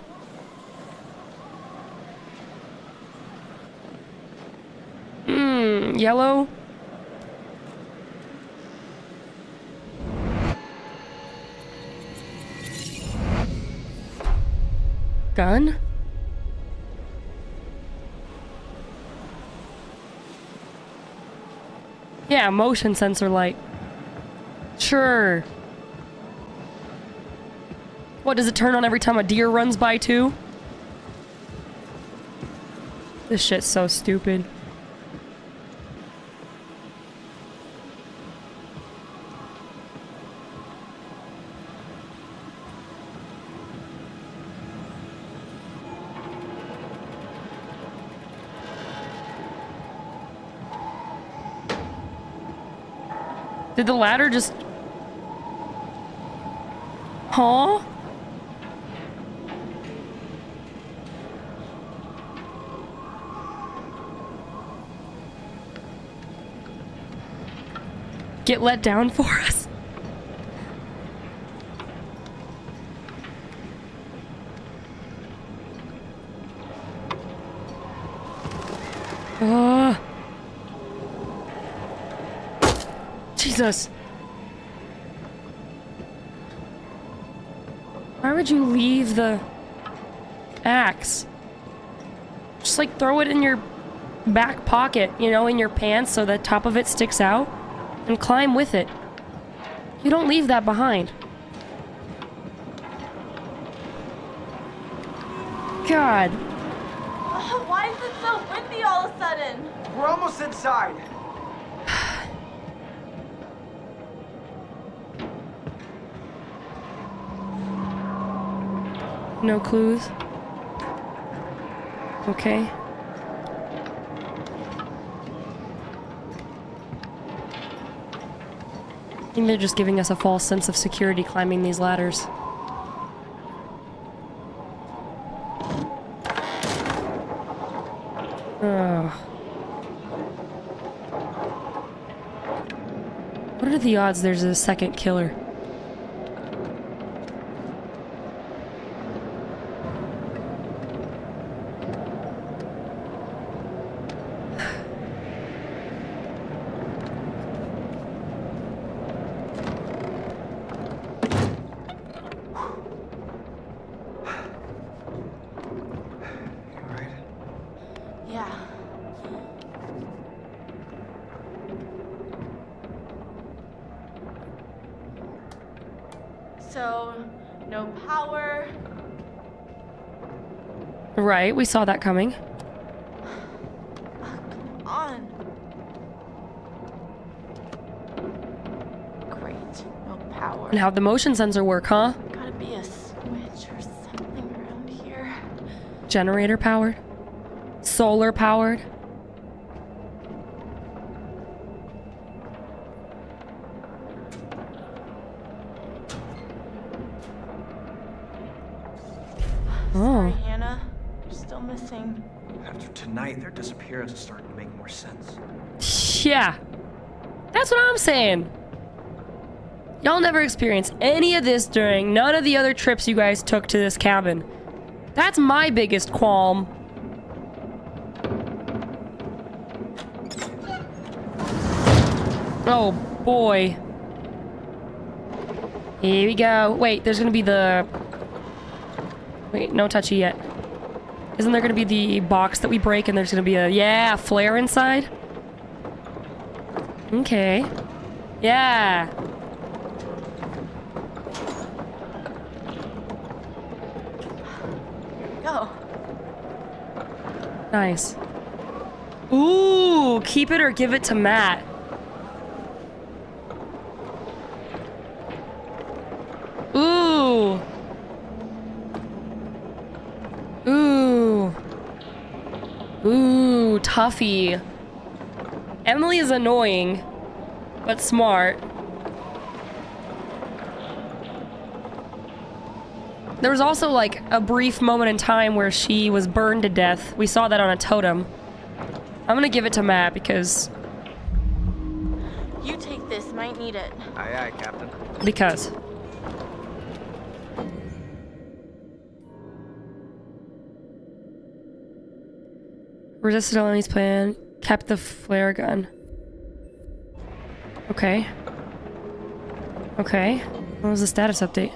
Hmm, yellow? Gun? Yeah, motion sensor light. Sure. What, does it turn on every time a deer runs by too? This shit's so stupid. Did the ladder just... Huh? Get let down for us? Uh, Jesus. Why would you leave the axe? Just like throw it in your back pocket, you know, in your pants so the top of it sticks out and climb with it. You don't leave that behind. God. Why is it so windy all of a sudden? We're almost inside. No clues. Okay. I think they're just giving us a false sense of security climbing these ladders. What are the odds there's a second killer? Yeah. So, no power. Right, we saw that coming. On. Great. No power. And how'd the motion sensor work, huh? Gotta be a switch or something around here. Generator powered? Solar powered? I'm saying. Y'all never experienced any of this during none of the other trips you guys took to this cabin. That's my biggest qualm. Oh boy. Here we go. Wait, there's gonna be the... Wait, no touchy yet. Isn't there gonna be the box that we break and there's gonna be a... Yeah, flare inside? Okay. Yeah. Go. Nice. Ooh, keep it or give it to Matt. Ooh. Ooh. Ooh, Tuffy. Emily is annoying, but smart. There was also like a brief moment in time where she was burned to death. We saw that on a totem. I'm gonna give it to Matt because You take this, might need it. Aye, aye, Captain. because resisted enemy's plan, kept the flare gun. Okay. Okay. What was the status update?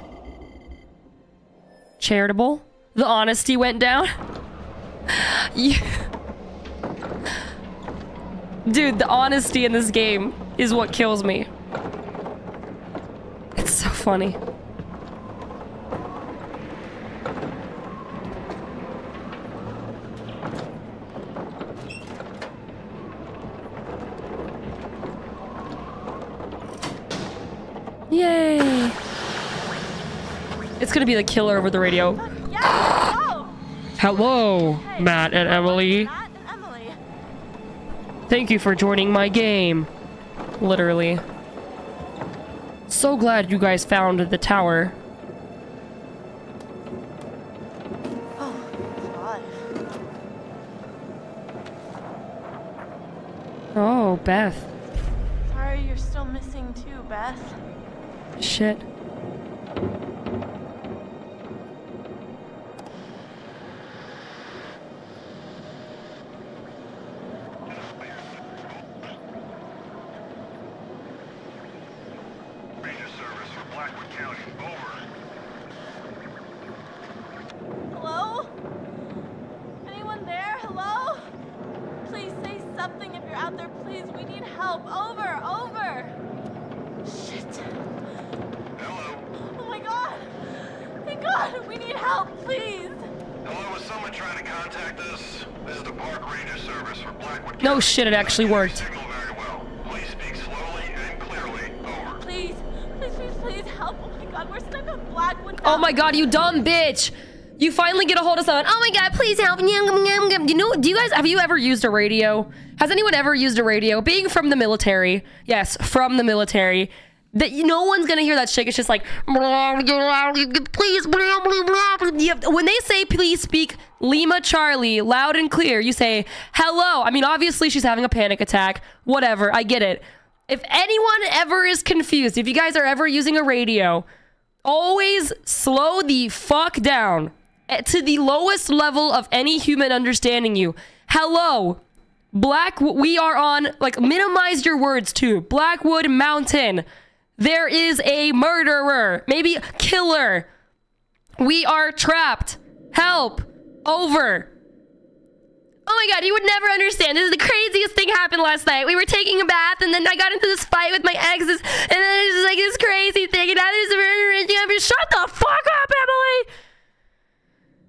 Charitable. The honesty went down. yeah. Dude, the honesty in this game is what kills me. It's so funny. Yay! It's gonna be the killer over the radio. Hello, Matt and Emily. Thank you for joining my game. Literally. So glad you guys found the tower. Oh, oh Beth. Sorry you're still missing too, Beth. Shit. Shit, it actually worked. Please. Please, please, please, help. Oh my god, we're stuck on Blackwood. Oh my god, you dumb bitch! You finally get a hold of someone. Oh my god, please help. You know do you guys have you ever used a radio? Has anyone ever used a radio? Being from the military, yes, from the military. That no one's gonna hear that shit. It's just like please. When they say please speak Lima Charlie loud and clear, you say hello. I mean, obviously she's having a panic attack. Whatever, I get it. If anyone ever is confused, if you guys are ever using a radio, always slow the fuck down eh, to the lowest level of any human understanding you. Hello. Black, we are on, like, minimize your words too. Blackwood Mountain. There is a murderer, maybe killer. We are trapped. Help. Over. Oh my god, you would never understand. This is the craziest thing happened last night. We were taking a bath and then I got into this fight with my exes and then it's just like this crazy thing and now there's a and I'm just shut the fuck up, Emily!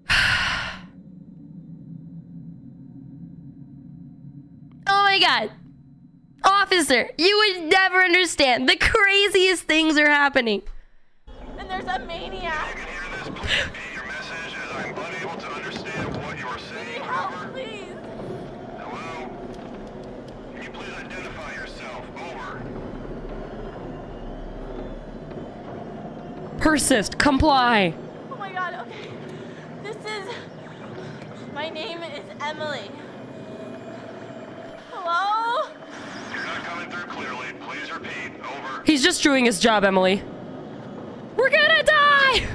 oh my god. Officer, you would never understand. The craziest things are happening. And there's a maniac. We need help, please. Repeat your message I'm unable to understand what you're saying. Hello? Can you please identify yourself? Over. Persist, comply. Oh my god, okay. This is. My name is Emily. Hello? He's just doing his job, Emily. We're gonna die!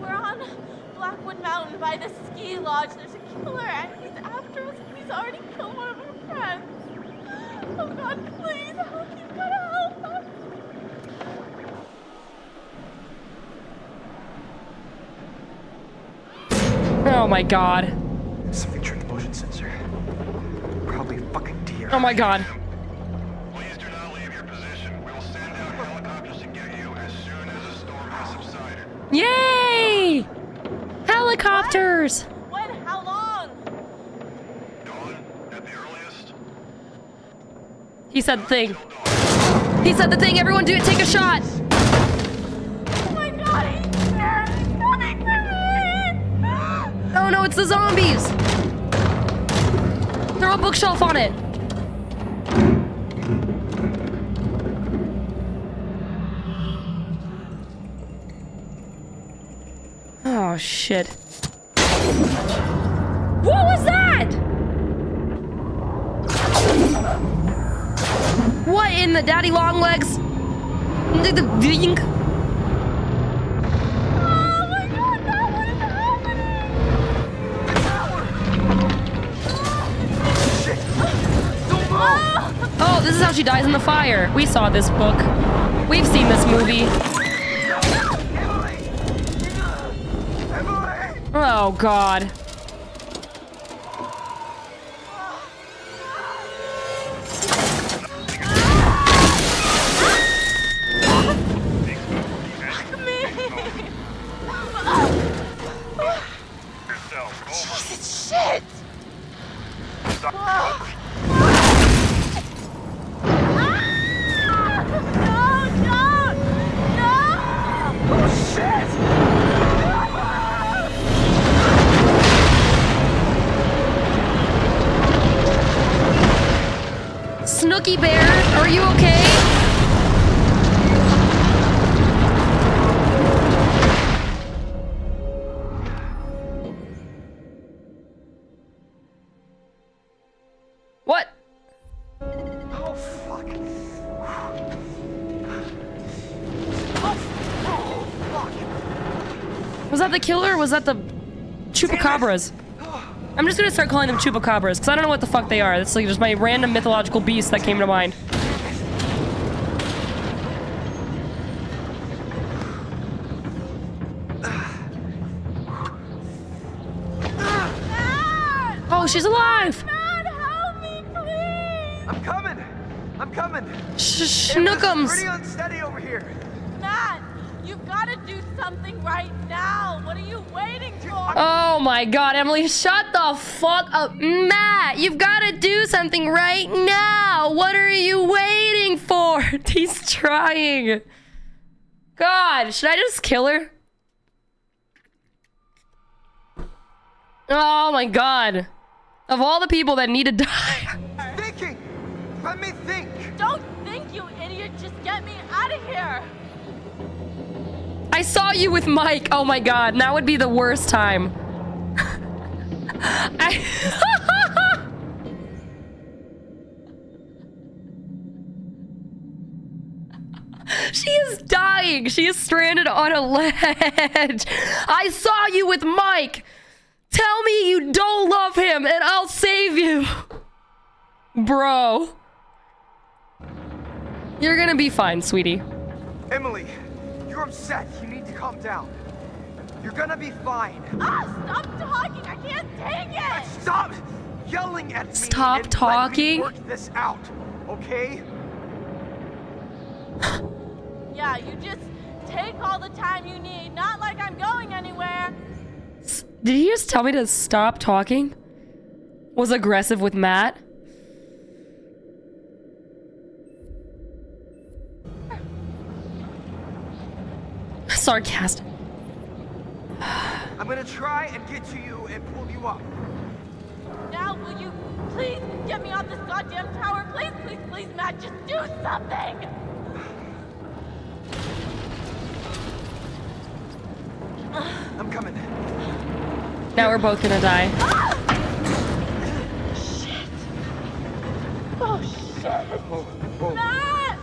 We're on Blackwood Mountain by the ski lodge. There's a killer and he's after us. and He's already killed one of our friends. Oh god, please help. You've gotta help us. Oh my god. Something tripped the motion sensor. Probably a fucking deer. Oh my god. Yay! Helicopters! When? How long? He said the thing. He said the thing. Everyone do it. Take a shot. Oh my god, he's there. He's coming for me. Oh no, it's the zombies. Throw a bookshelf on it. Oh, shit. What was that? What in the daddy long legs? Oh, this is how she dies in the fire. We saw this book. We've seen this movie. Oh, God. Was that the chupacabras? I'm just gonna start calling them chupacabras because I don't know what the fuck they are. That's like just my random mythological beast that came to mind. Oh, she's alive! I'm coming. I'm coming. Sh- Emma, this is Schnookums. Pretty unsteady over here. Matt, you've got to do something right now. What are you waiting for? Oh my god, Emily, shut the fuck up. Matt, you've got to do something right now. What are you waiting for? He's trying. God, should I just kill her? Oh my god. Of all the people that need to die. Thinking. Let me think. Don't think, you idiot. Just get me out of here. I saw you with Mike. Oh my god, that would be the worst time. I She is dying. She is stranded on a ledge. I saw you with Mike. Tell me you don't love him and I'll save you. Bro. You're gonna be fine, sweetie. Emily, you're upset. You need to calm down. You're gonna be fine. Ah, stop talking. I can't take it. Stop yelling at me. Stop talking. Let me work this out, okay? Yeah, you just take all the time you need. Not like I'm going anywhere. Did he just tell me to stop talking? Was aggressive with Matt? Sarcastic. I'm gonna try and get to you and pull you up. Now, will you please get me off this goddamn tower? Please, please, please, Matt, just do something. I'm coming. Now we're both gonna die. Ah! Shit. Oh shit. Whoa, whoa. Matt!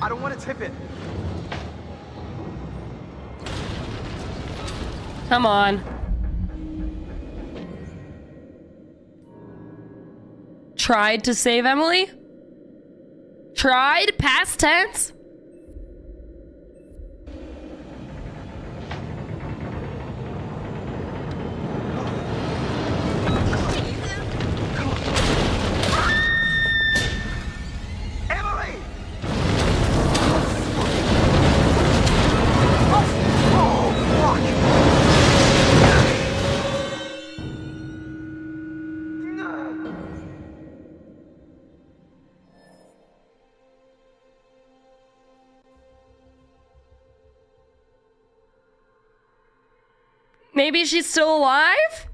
I don't want to tip it. Come on. Tried to save Emily? Tried? Past tense? Maybe she's still alive?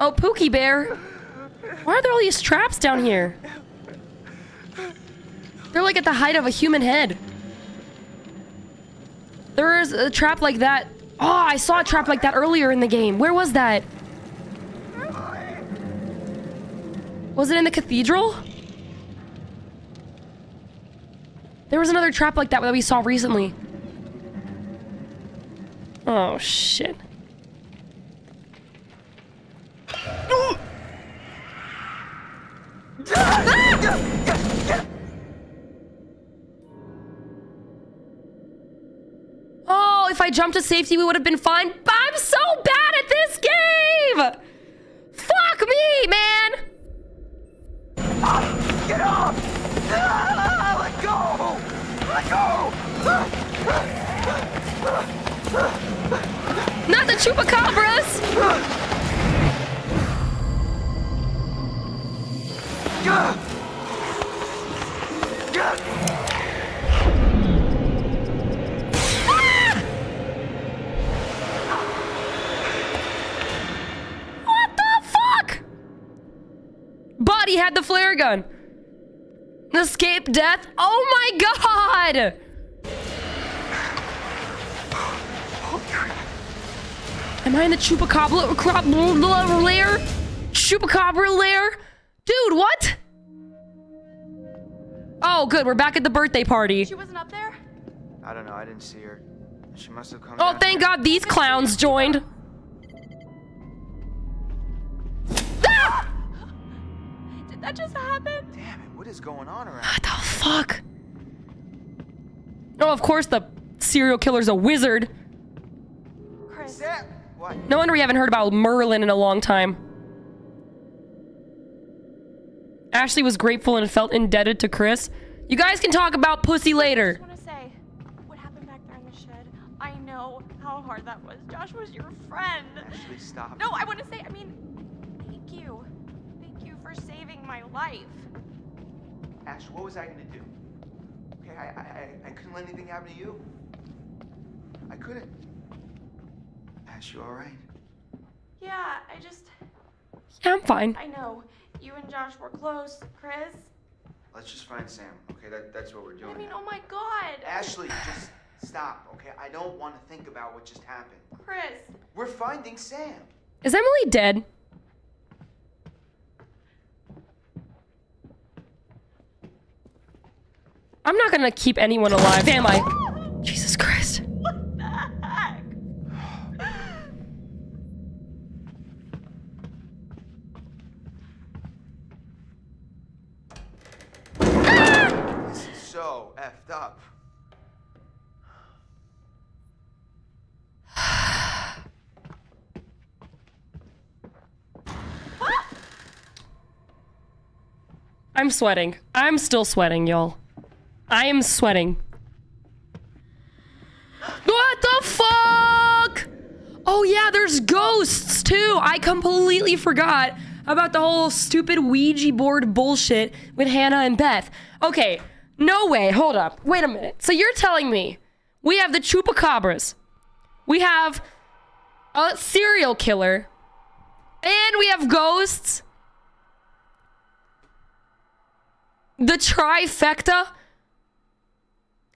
Oh, Pookie Bear. Why are there all these traps down here? They're like at the height of a human head. There is a trap like that. Oh, I saw a trap like that earlier in the game. Where was that? Was it in the cathedral? There was another trap like that that we saw recently. Oh, shit. Oh, if I jumped to safety, we would have been fine. I'm so bad at this game! Fuck me, man! Get off! Ah, let go! Let go! Not the chupacabras! What Body had the flare gun. Escape death. Oh my god! Am I in the chupacabra crop lair? Chupacabra lair? Dude, what? Oh, good. We're back at the birthday party. She wasn't up there? I don't know. I didn't see her. She must have come. Oh, thank here. God these clowns joined. Did that just happen? Damn it! What is going on around? What the fuck? Oh, of course the serial killer's a wizard. Chris. What? No wonder we haven't heard about Merlin in a long time. Ashley was grateful and felt indebted to Chris. You guys can talk about pussy later. I later. just want to say, what happened back there in the shed? I know how hard that was. Josh was your friend. Ashley, stop. No, I want to say, I mean, for saving my life. Ash, what was I gonna do? Okay, I, I, I, I couldn't let anything happen to you. I couldn't. Ash, you all right? Yeah, I just, Yeah, I'm fine. I know. You and Josh were close, Chris. Let's just find Sam. Okay, that, that's what we're doing. I mean, now. oh my god. Ashley, just stop. Okay, I don't want to think about what just happened. Chris. We're finding Sam. Is Emily dead? I'm not gonna keep anyone alive, am I? Jesus Christ. What the heck? This is so effed up. I'm sweating. I'm still sweating, y'all. I am sweating. What the fuck? Oh yeah, there's ghosts too. I completely forgot about the whole stupid Ouija board bullshit with Hannah and Beth. Okay, no way. Hold up. Wait a minute. So you're telling me we have the chupacabras, we have a serial killer, and we have ghosts. The trifecta?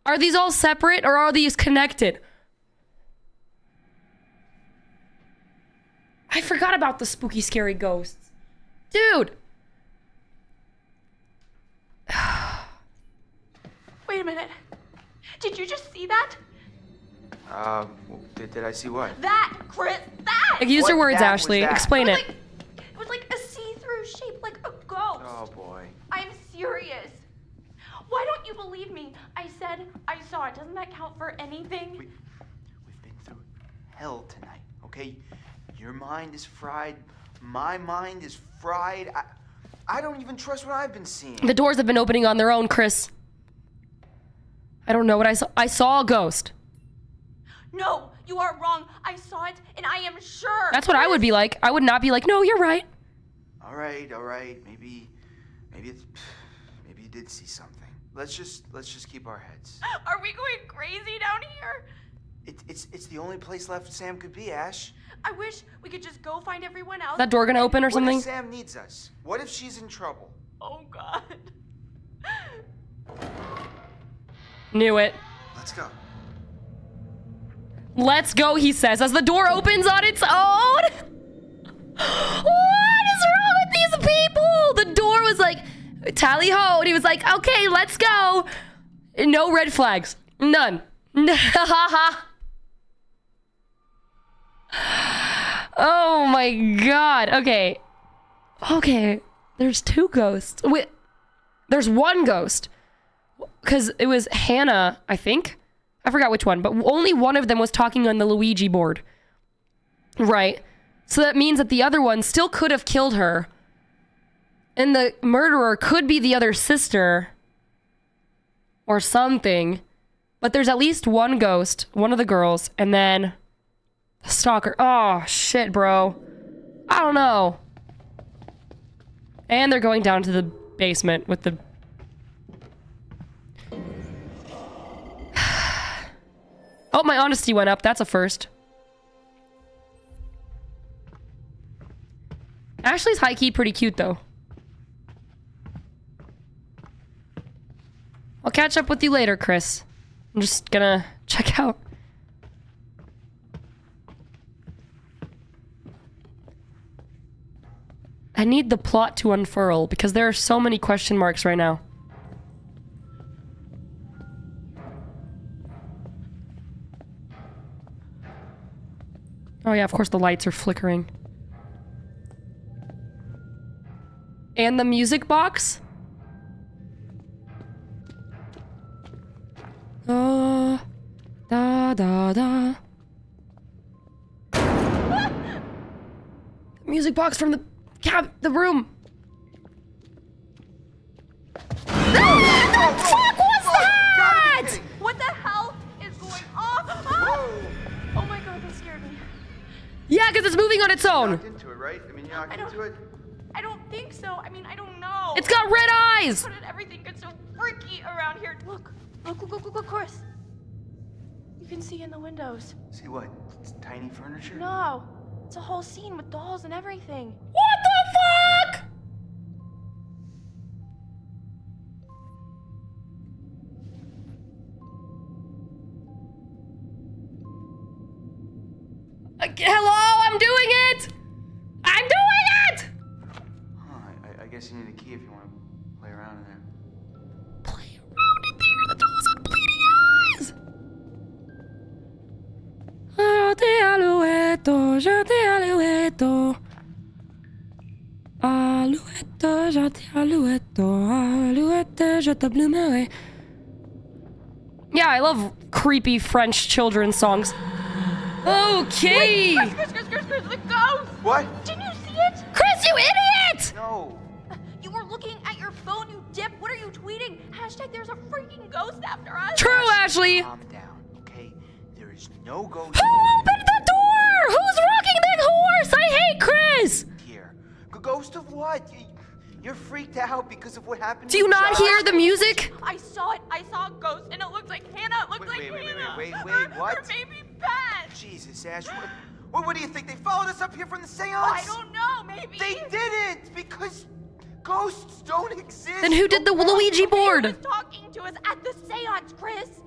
Are these all separate or are these connected? I forgot about the spooky, scary ghosts. Dude! Wait a minute. Did you just see that? Um, did, did I see what? That, Chris, that! Like, use your words, Ashley. Explain It was it. like, it was like a see-through shape, like a ghost. Oh boy. I'm serious. Why don't you believe me? I said I saw it. Doesn't that count for anything? We've been through hell tonight, okay? Your mind is fried. My mind is fried. I, I don't even trust what I've been seeing. The doors have been opening on their own, Chris. I don't know what I saw. I saw a ghost. No, you are wrong. I saw it, and I am sure. That's what I would be like. I would not be like, no, you're right. All right, all right. Maybe, maybe it's, maybe you did see something. Let's just, let's just keep our heads. Are we going crazy down here? It, it's, it's the only place left Sam could be, Ash. I wish we could just go find everyone else. Is that door gonna open or What something? if Sam needs us? What if she's in trouble? Oh God. Knew it. Let's go. Let's go, he says, as the door opens on its own. What is wrong with these people? The door was like, tally ho. And he was like, okay, let's go. No red flags. None. oh my god. Okay. Okay. There's two ghosts. Wait. There's one ghost. Because it was Hannah, I think. I forgot which one, but only one of them was talking on the Ouija board. Right. So that means that the other one still could have killed her. And the murderer could be the other sister or something. But there's at least one ghost, one of the girls, and then the stalker. Oh, shit, bro. I don't know. And they're going down to the basement with the. oh, my honesty went up. That's a first. Ashley's high key pretty cute though. I'll catch up with you later, Chris. I'm just gonna check out. I need the plot to unfurl because there are so many question marks right now. Oh yeah, of course the lights are flickering. And the music box? Da da da. music box from the cab, the room. What the fuck was that? What the hell is going on? Oh, oh my god, that scared me. Yeah, because it's moving on its own. Into it, right? I mean, you're not I don't- into it. I don't think so. I mean, I don't know. It's got red eyes. How did everything get so freaky around here? Look, look, look, look, look, look, Chris. You can see in the windows. See what? It's tiny furniture. No, it's a whole scene with dolls and everything. What the fuck? Uh, hello, I'm doing it. I'm doing it. Huh, I, I guess you need a key if you want to play around in there. Alouette, jeté alouette. Alouette, jeté alouette, alouette, jeté bloomer. Yeah, I love creepy French children's songs. Okay. Chris, Chris, Chris, Chris, Chris, the ghost! What? Didn't you see it? Chris, you idiot! No. You were looking at your phone, you dip. What are you tweeting? Hashtag there's a freaking ghost after us. True, Ashley. Calm down, okay? There is no ghost Who opened the? Who's rocking the horse? I hate Chris. here. Ghost of what? You're freaked out because of what happened. Do to you not Josh? hear the music? I saw it. I saw a ghost, and it looked like Hannah. It looked Wait, like wait, wait, wait, Hannah. wait, wait, Or- what? Or maybe Pat. Jesus, Ash. What, what, what do you think? They followed us up here from the seance? I don't know. Maybe. They didn't because ghosts don't exist. Then who did the Ouija Who was board? talking to us at the seance, Chris?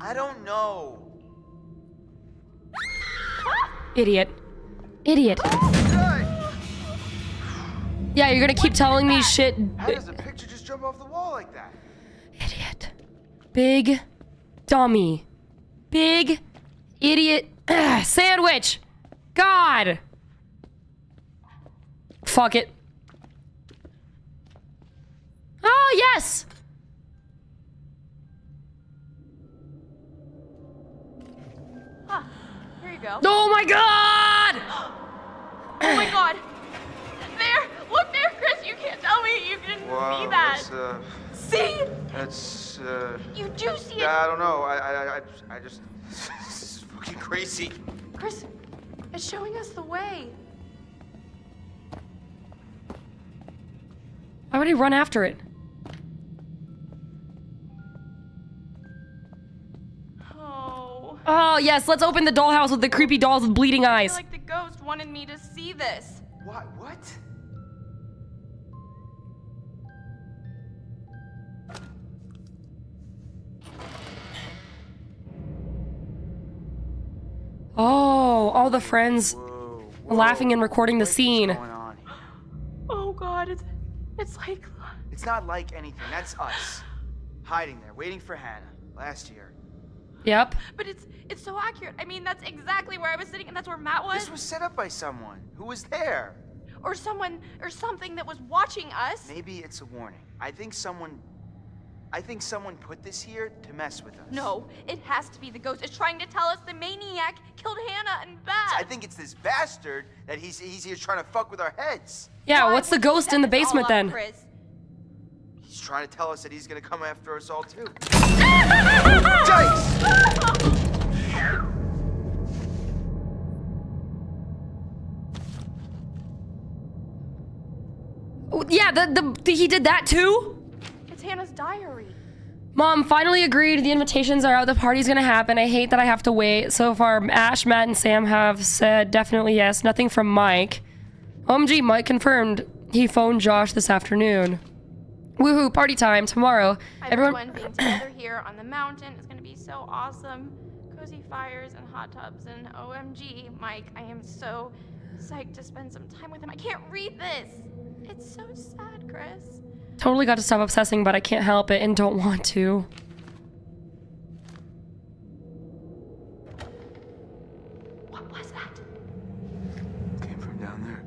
I don't know. Idiot. Idiot. Yeah, you're gonna keep telling me shit. How does a picture just jump off the wall like that? Idiot. Big dummy. Big idiot Ugh, sandwich. God. Fuck it. Oh, yes. Go. Oh my god. Oh my god. There. Look there, Chris. You can't tell me you didn't see that. that's uh, See? that's uh. You do see it. Yeah, I don't know. I, I, I, I just. this is fucking crazy. Chris, it's showing us the way. Why would he run after it? Oh. Yes, let's open the dollhouse with the creepy dolls with bleeding I eyes. feel like the ghost wanted me to see this. What? What? Oh, all the friends laughing and recording the scene. Oh god, it's it's like It's not like anything. That's us. Hiding there, waiting for Hannah. Last year. Yep. but it's it's so accurate. I mean, that's exactly where I was sitting and that's where Matt was. This was set up by someone. Who was there? Or someone or something that was watching us. Maybe it's a warning. I think someone... I think someone put this here to mess with us. No, it has to be the ghost. It's trying to tell us the maniac killed Hannah and Beth. I think it's this bastard that he's, he's here trying to fuck with our heads. Yeah, what's the ghost in the basement then? He's trying to tell us that he's gonna come after us all too. Oh, Yeah, the, the, the he did that too? It's Hannah's diary. Mom finally agreed. The invitations are out. The party's gonna happen. I hate that I have to wait. So far, Ash, Matt, and Sam have said definitely yes. Nothing from Mike. OMG, Mike confirmed he phoned Josh this afternoon. Woohoo, party time tomorrow. Everyone being together here on the mountain is going to be so awesome. Cozy fires and hot tubs and OMG, Mike, I am so psyched to spend some time with him. I can't read this. It's so sad, Chris. Totally got to stop obsessing, but I can't help it and don't want to. What was that? Came from down there.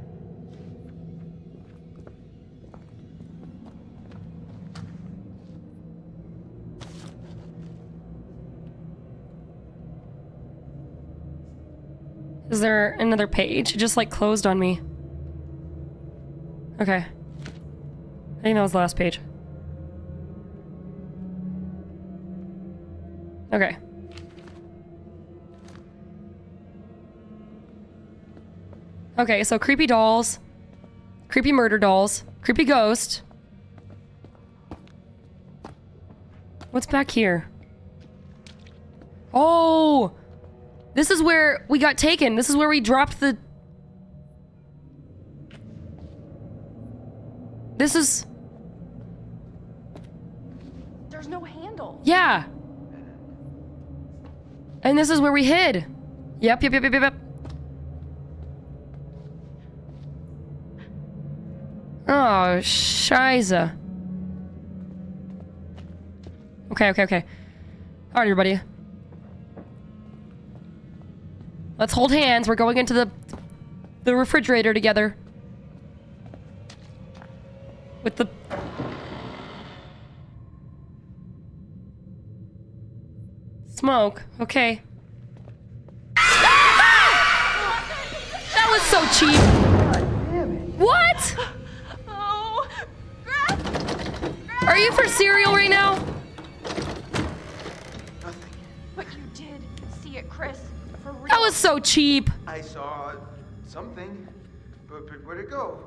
Is there another page? It just like closed on me. Okay. I think that was the last page. Okay. Okay, so creepy dolls, creepy murder dolls, creepy ghost. What's back here? Oh! This is where we got taken. This is where we dropped the... This is... There's no handle. Yeah. And this is where we hid. Yep, yep, yep, yep, yep, yep. Oh, shiza. Okay, okay, okay. All right, everybody. Let's hold hands. We're going into the the refrigerator together. With the smoke. Okay. That was so cheap. What? Oh, Are you for cereal right now? But you did see it, Chris. For real. That was so cheap. I saw something, but, but where'd it go?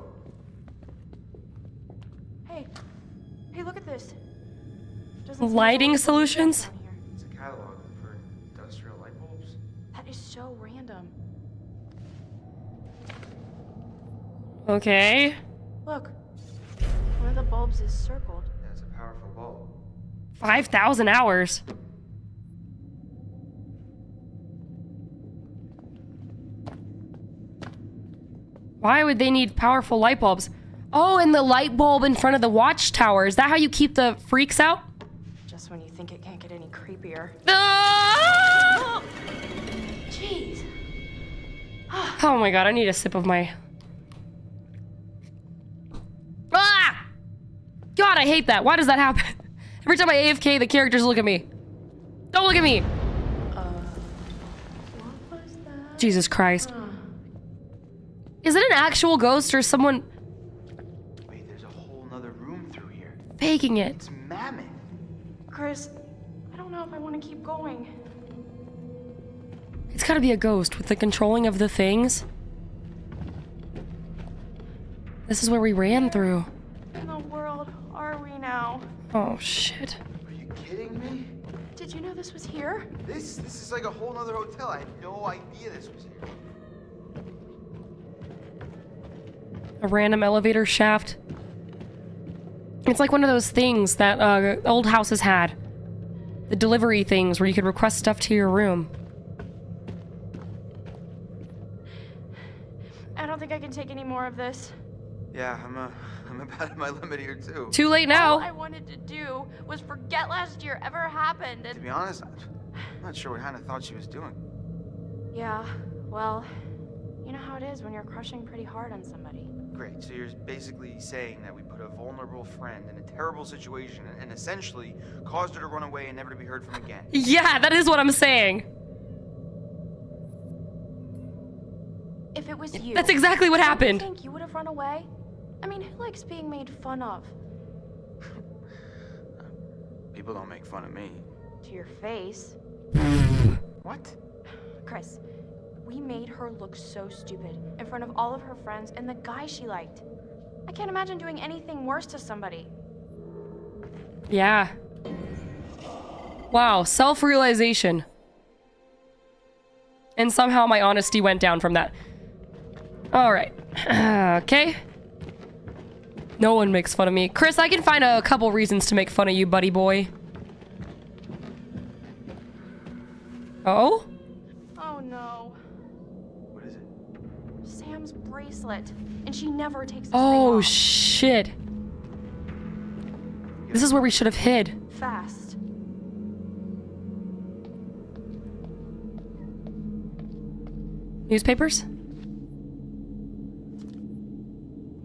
Hey, hey, look at this. Doesn't Lighting solutions? It's a catalog for industrial light bulbs. That is so random. Okay. Look, one of the bulbs is circled. That's a powerful bulb. 5,000 hours. Why would they need powerful light bulbs? Oh, and the light bulb in front of the watchtower. Is that how you keep the freaks out? Just when you think it can't get any creepier. Ah! Jeez. Oh my god, I need a sip of my. Ah! God, I hate that. Why does that happen? Every time I AFK, the characters look at me. Don't look at me! Jesus Christ. Is it an actual ghost or someone Wait, there's a whole nother room through here. faking it? It's mammoth. Chris, I don't know if I want to keep going. It's gotta be a ghost with the controlling of the things. This is where we ran through. In the world are we now? Oh shit. Are you kidding me? Did you know this was here? This this is like a whole nother hotel. I had no idea this was here. A random elevator shaft. It's like one of those things that uh, old houses had. The delivery things where you could request stuff to your room. I don't think I can take any more of this. Yeah, I'm uh, I'm about at my limit here too. Too late now. All I wanted to do was forget last year ever happened To be honest, I'm not sure what Hannah thought she was doing. Yeah, well, you know how it is when you're crushing pretty hard on somebody. Great. So you're basically saying that we put a vulnerable friend in a terrible situation and, and essentially caused her to run away and never to be heard from again. Yeah, that is what I'm saying. If it was you, That's exactly what don't you happened. think you would have run away? I mean, who likes being made fun of? People don't make fun of me. To your face. What? Chris, we made her look so stupid in front of all of her friends and the guy she liked. I can't imagine doing anything worse to somebody. Yeah. Wow, self realization. And somehow my honesty went down from that. Alright. okay. No one makes fun of me. Chris, I can find a couple reasons to make fun of you, buddy boy. Oh bracelet. And she never takes this Oh, off. shit. This is where we should have hid. Fast. Newspapers?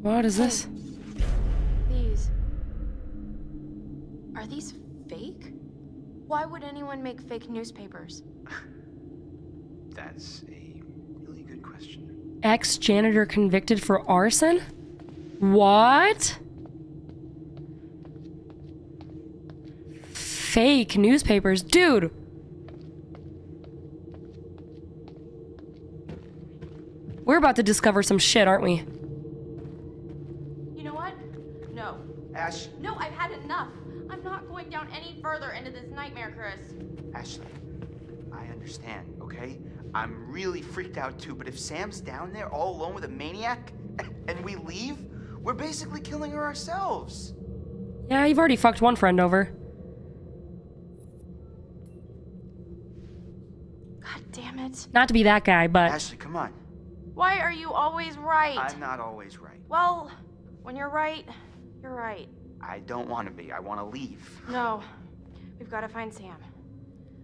What is this? These. Are these fake? Why would anyone make fake newspapers? That's a really good question. Ex janitor convicted for arson? What? Fake newspapers. Dude! We're about to discover some shit, aren't we? You know what? No. Ash, No, I've had enough. I'm not going down any further into this nightmare, Chris. Ashley, I understand, okay? I'm really freaked out too, but if Sam's down there all alone with a maniac and we leave, we're basically killing her ourselves. Yeah, you've already fucked one friend over. God damn it. Not to be that guy, but Ashley, come on. Why are you always right? I'm not always right. Well, when you're right, you're right. I don't want to be. I want to leave. No. We've got to find Sam.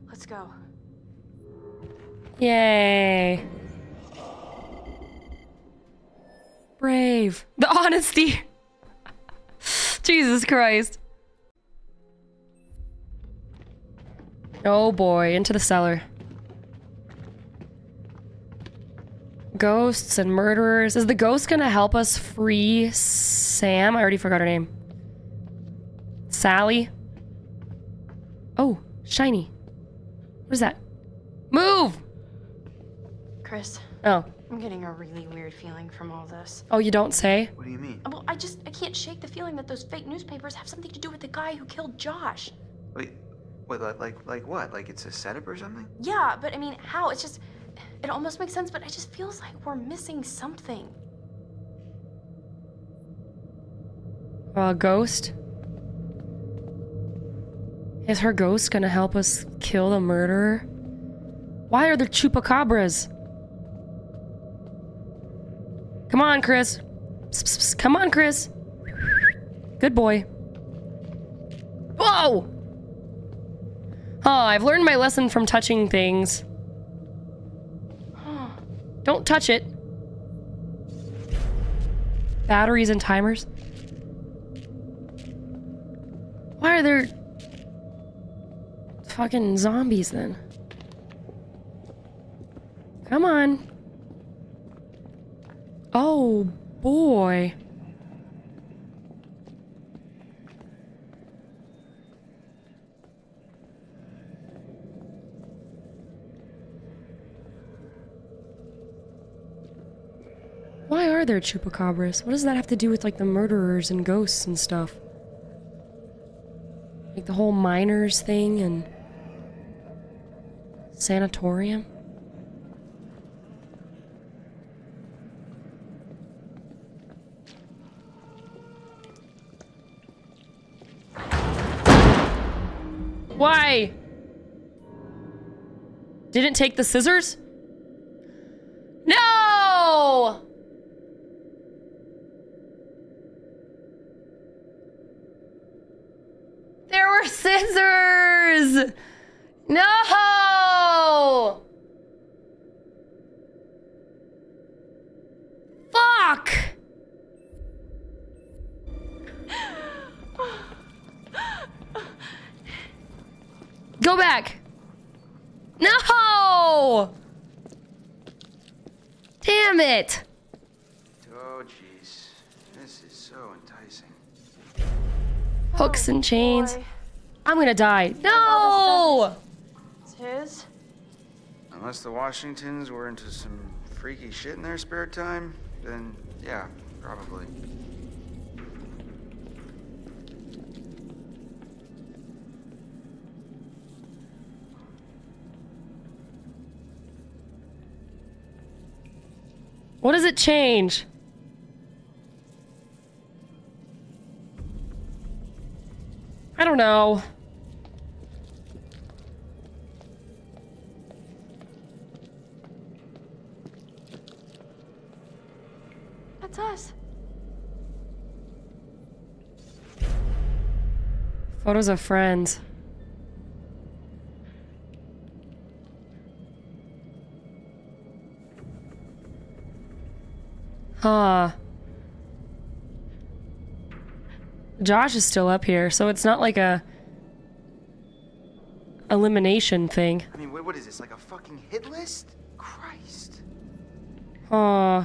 Let's go. Yay. Brave. The honesty. Jesus Christ. Oh boy, into the cellar. Ghosts and murderers. Is the ghost gonna help us free Sam? I already forgot her name. Sally? Oh, shiny. What is that? Move! Chris, Oh. I'm getting a really weird feeling from all this. Oh, you don't say? What do you mean? Well, I just I can't shake the feeling that those fake newspapers have something to do with the guy who killed Josh. Wait, what, like, like, like what? Like it's a setup or something? Yeah, but I mean, how? It's just it almost makes sense, but it just feels like we're missing something. A ghost? Is her ghost gonna help us kill the murderer? Why are there chupacabras? Come on, Chris. Psst. Come on, Chris. Good boy. Whoa! Oh, I've learned my lesson from touching things. Don't touch it. Batteries and timers. Why are there fucking zombies then? Come on. Oh boy. Why are there chupacabras? What does that have to do with like the murderers and ghosts and stuff? Like the whole miners thing and sanatorium? Why? Didn't take the scissors? No! There were scissors! No! Fuck! Go back! No! Damn it! Oh, jeez. This is so enticing. Hooks and chains. Oh, I'm gonna die. No! It's his. Unless the Washingtons were into some freaky shit in their spare time, then yeah, probably. What does it change? I don't know. That's us. Photos of friends. Huh. Josh is still up here, so it's not like a elimination thing. I mean, what, what is this? Like a fucking hit list? Christ. Huh.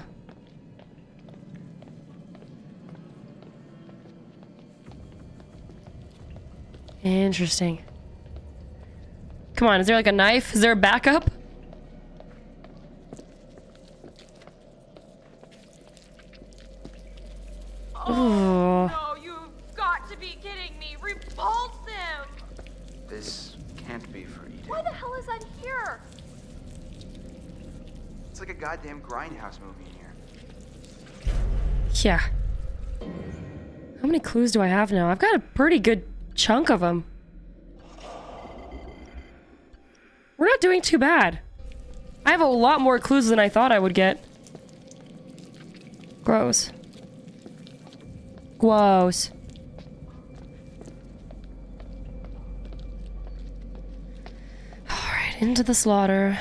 Interesting. Come on, is there like a knife? Is there a backup? Clues do I have now? I've got a pretty good chunk of them. We're not doing too bad. I have a lot more clues than I thought I would get. Gross. Gross. Alright, into the slaughter.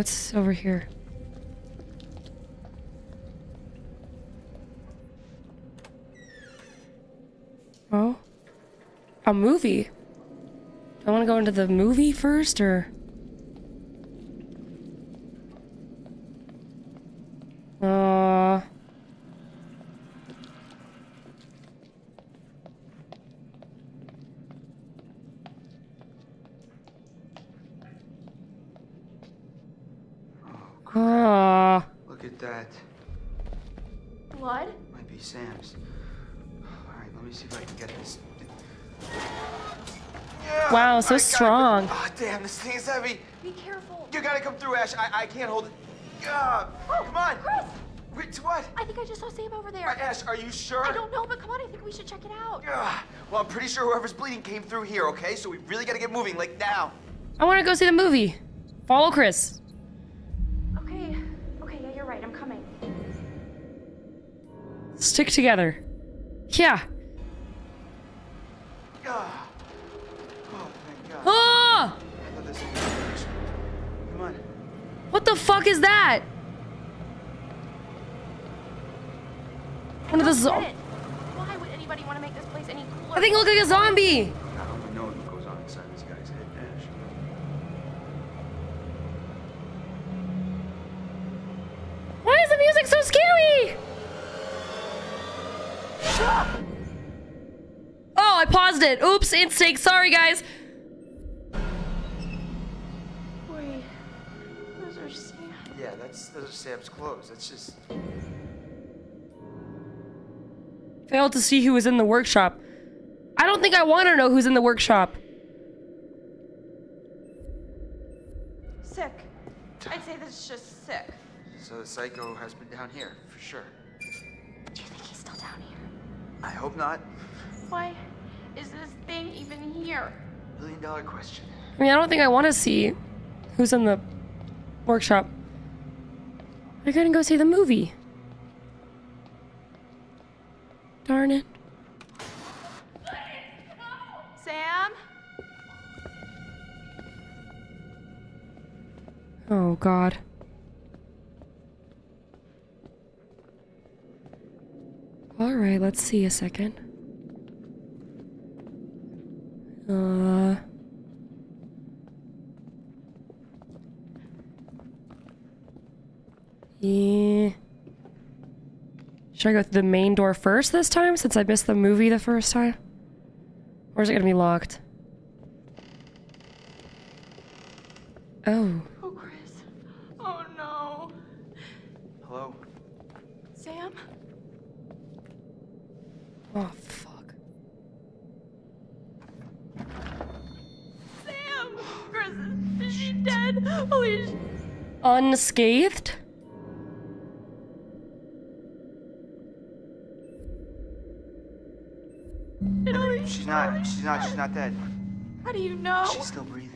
It's over here. Oh? A movie? Do I want to go into the movie first, or...? Wow, so I gotta- strong. Ah, damn, this thing is heavy. Be careful. You gotta come through, Ash. I, I can't hold it. Ah, come on. Chris! Wait, what? I think I just saw Sam over there. Ash, are you sure? I don't know, but come on, I think we should check it out. Ah, well, I'm pretty sure whoever's bleeding came through here, okay? So we really gotta get moving, like now. I want to go see the movie. Follow Chris. Okay. Okay, yeah, you're right. I'm coming. Stick together. Yeah. Ah. What the fuck is that? One of the zo- Get it. Why would anybody want to make this place any cooler? I think it looked like a zombie. I don't know what goes on inside this guy's head, Ash. Why is the music so scary? Oh, I paused it. Oops, instinct. Sorry, guys. Yeah, that's those are Sam's clothes. That's just. Failed to see who was in the workshop. I don't think I want to know who's in the workshop. Sick. I'd say this is just sick. So the psycho has been down here for sure. Do you think he's still down here? I hope not. Why is this thing even here? Million dollar question. I mean, I don't think I want to see who's in the workshop. I couldn't go see the movie. Darn it. Sam? Oh, God. Alright, let's see a second. Uh... Yeah. Should I go through the main door first this time since I missed the movie the first time? Or is it gonna be locked? Oh. Oh, Chris. Oh, no. Hello? Sam? Oh, fuck. Sam! Chris, is she dead? Holy sh- Unscathed? She's not. She's not dead. How do you know? She's still breathing.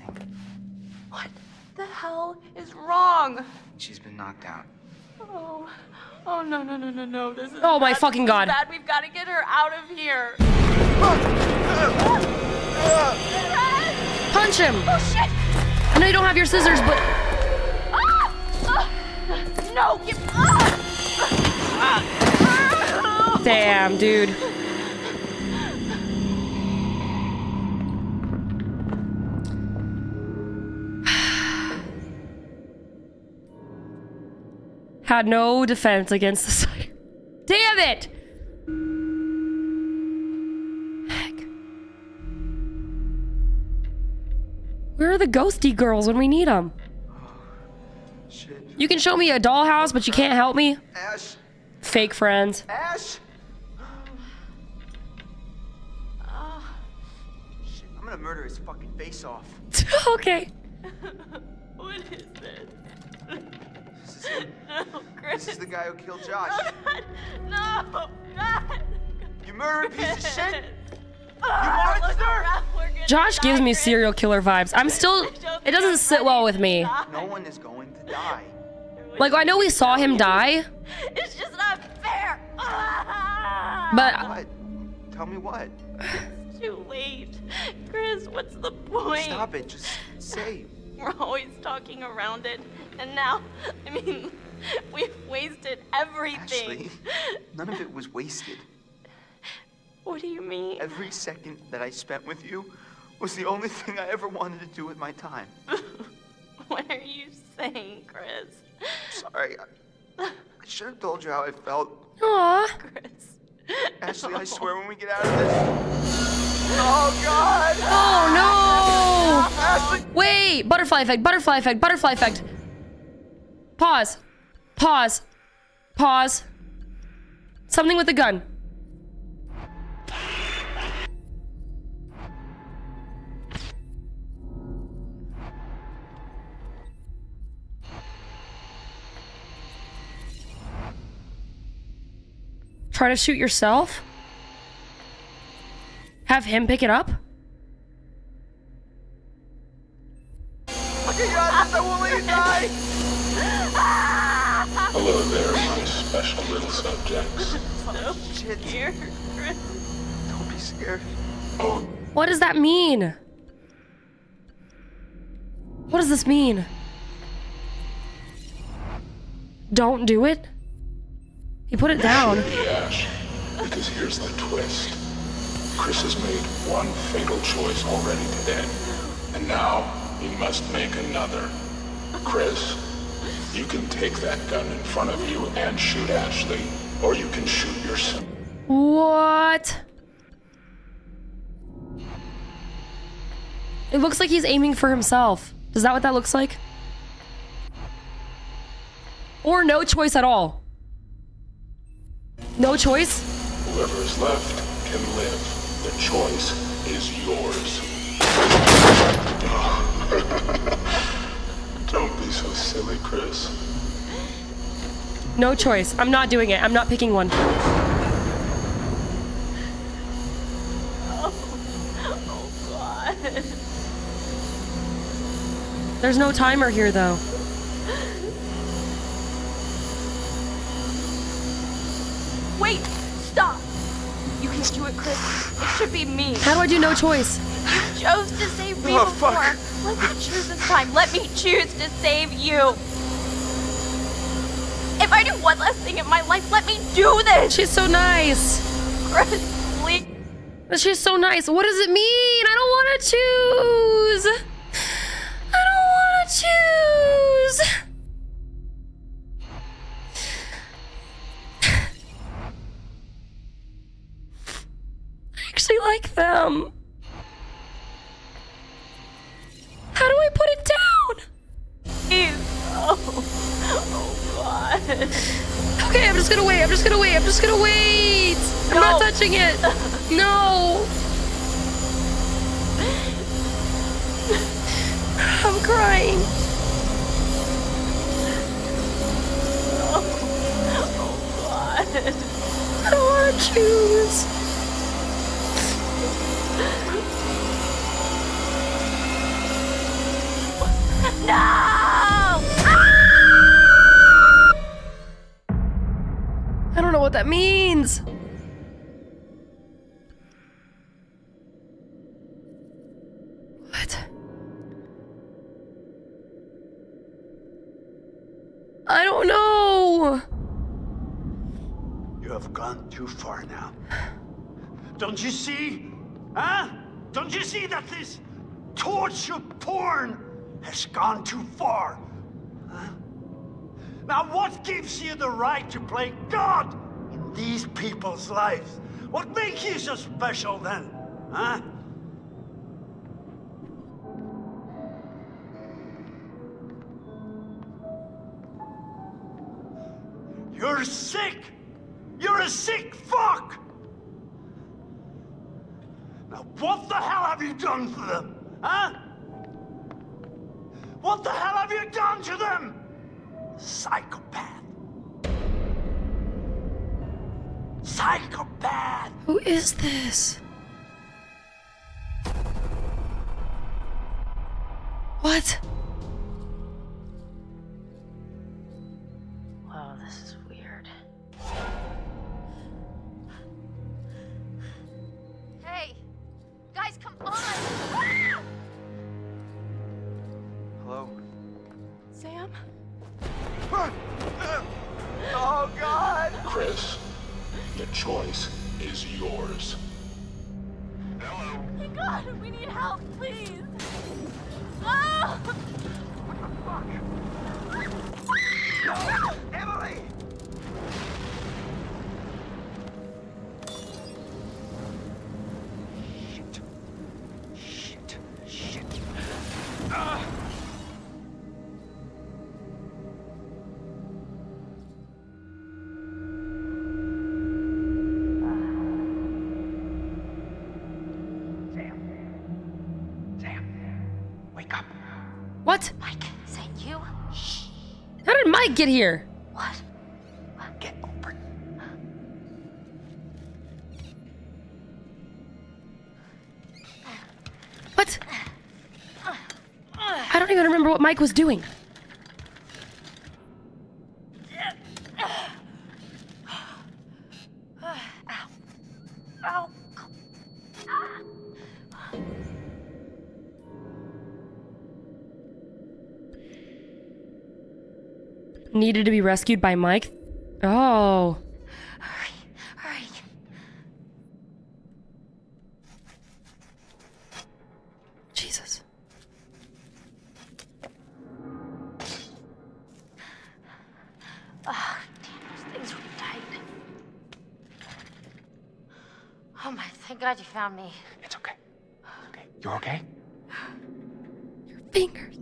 What the hell is wrong? She's been knocked out. Oh, oh no no no no no! This is Oh my bad. fucking God. Bad. We've got to get her out of here. Punch him! Oh shit! I know you don't have your scissors, but Ah! Ah! No! Get ah! Ah! damn, dude. Had no defense against the side. Damn it! Heck. Where are the ghosty girls when we need them? Shit. You can show me a dollhouse, but you can't help me? Ash! Fake friends. Ash! Ah. Shit, I'm gonna murder his fucking face off. okay. What is this? This is. No, Chris. This is the guy who killed Josh. No, God. You murdering piece of shit! Ah, look monster! around, we're Josh gives me Chris. serial killer vibes. I'm still. It doesn't sit well with me. No one is going to die. Like, I know we saw him die, It's just not fair. Ah! but What? Tell me what? It's too late. Chris, what's the point? Stop it. Just say. We're always talking around it. And now, I mean, we've wasted everything. Ashley, none of it was wasted. What do you mean? Every second that I spent with you was the only thing I ever wanted to do with my time. What are you saying, Chris? Sorry. I, I should have told you how I felt. Aw. Chris. Ashley, I swear when we get out of this. Oh, God! Oh no! Wait! Butterfly effect, butterfly effect, butterfly effect. Pause. Pause. Pause. Something with the gun. Try to shoot yourself? Have him pick it up? Look at your eyes, I won't let you! Hello there, my special little subjects. So Shit. scared, Don't be scared. Oh, What does that mean? What does this mean? Don't do it? He put it down. Ash, because here's the twist. Chris has made one fatal choice already today, and now he must make another. Chris, you can take that gun in front of you and shoot Ashley, or you can shoot yourself. What? It looks like he's aiming for himself. Is that what that looks like? Or no choice at all? No choice? Whoever is left can live. The choice is yours. Don't be so silly, Chris. No choice. I'm not doing it. I'm not picking one. Oh, oh God. There's no timer here, though. wait! Stop! You can do it, Chris. It should be me. How do I do no choice? You chose to save me Oh, before. fuck. Let me choose this time. Let me choose to save you. If I do one last thing in my life, let me do this. She's so nice. Chris, please. But she's so nice. What does it mean? I don't want to choose. I don't want to choose. Like them. How do I put it down? Please. Oh, oh God. Okay, I'm just gonna wait. I'm just gonna wait. I'm just gonna wait. I'm not touching it. No. I'm crying. Oh, oh God. I don't want to choose. I don't know what that means. What? I don't know. You have gone too far now. Don't you see? Huh? Don't you see that this torture porn has gone too far? Huh? Now, what gives you the right to play God in these people's lives? What makes you so special then? Huh? You're sick! You're a sick fuck! Now, what the hell have you done to them? Huh? What the hell have you done to them? Psychopath. Psychopath! Who is this? What? Wow, this is weird. On! Ah! Hello? Sam? Oh, God! Chris, the choice is yours. My God, we need help, please. Oh! Emily! Get here? What? Get over. What? I don't even remember what Mike was doing. Needed to be rescued by Mike? Oh. Hurry. Jesus. Oh, damn, those things were tight. Oh my, thank God you found me. It's okay. Okay. You're okay? Your fingers.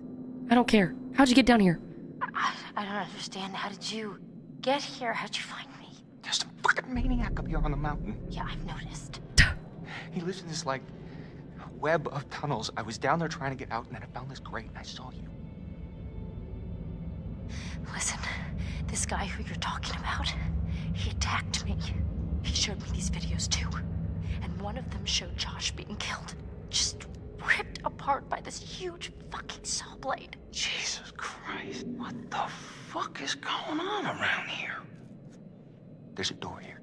I don't care. How'd you get down here? Get here? How'd you find me? There's some fucking maniac up here on the mountain. Yeah, I've noticed. He lives in this, like, web of tunnels. I was down there trying to get out, and then I found this grate, and I saw you. Listen, this guy who you're talking about, he attacked me. He showed me these videos too. And one of them showed Josh being killed. Just ripped apart by this huge fucking saw blade. Jesus Christ. What the fuck is going on around here? There's a door here.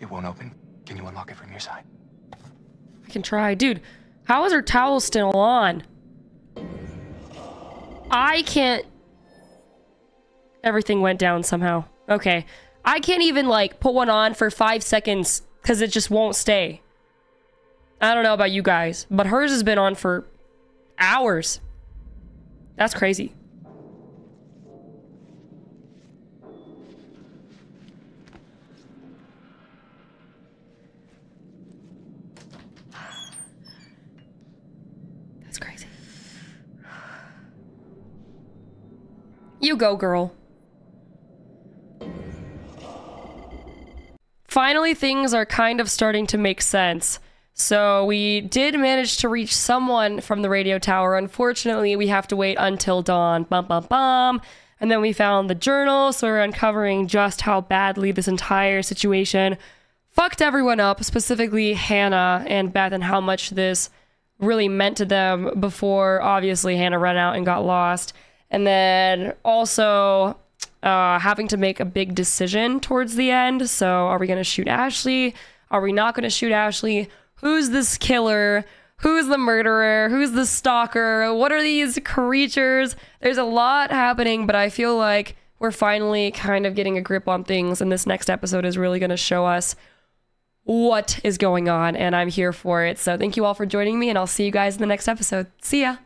It won't open. Can you unlock it from your side? I can try. Dude, how is her towel still on? I can't... Everything went down somehow. Okay. I can't even, like, put one on for five seconds because it just won't stay. I don't know about you guys, but hers has been on for hours. That's crazy. That's crazy. You go, girl. Finally, things are kind of starting to make sense. So, we did manage to reach someone from the radio tower. Unfortunately, we have to wait until dawn. Bum, bum, bum. And then we found the journal, so we're uncovering just how badly this entire situation fucked everyone up, specifically Hannah and Beth, and how much this really meant to them before obviously Hannah ran out and got lost. And then also uh, having to make a big decision towards the end. So, are we going to shoot Ashley? Are we not going to shoot Ashley? Who's this killer? Who's the murderer? Who's the stalker? What are these creatures? There's a lot happening, but I feel like we're finally kind of getting a grip on things, and this next episode is really going to show us what is going on, and I'm here for it. So, thank you all for joining me, and I'll see you guys in the next episode. See ya.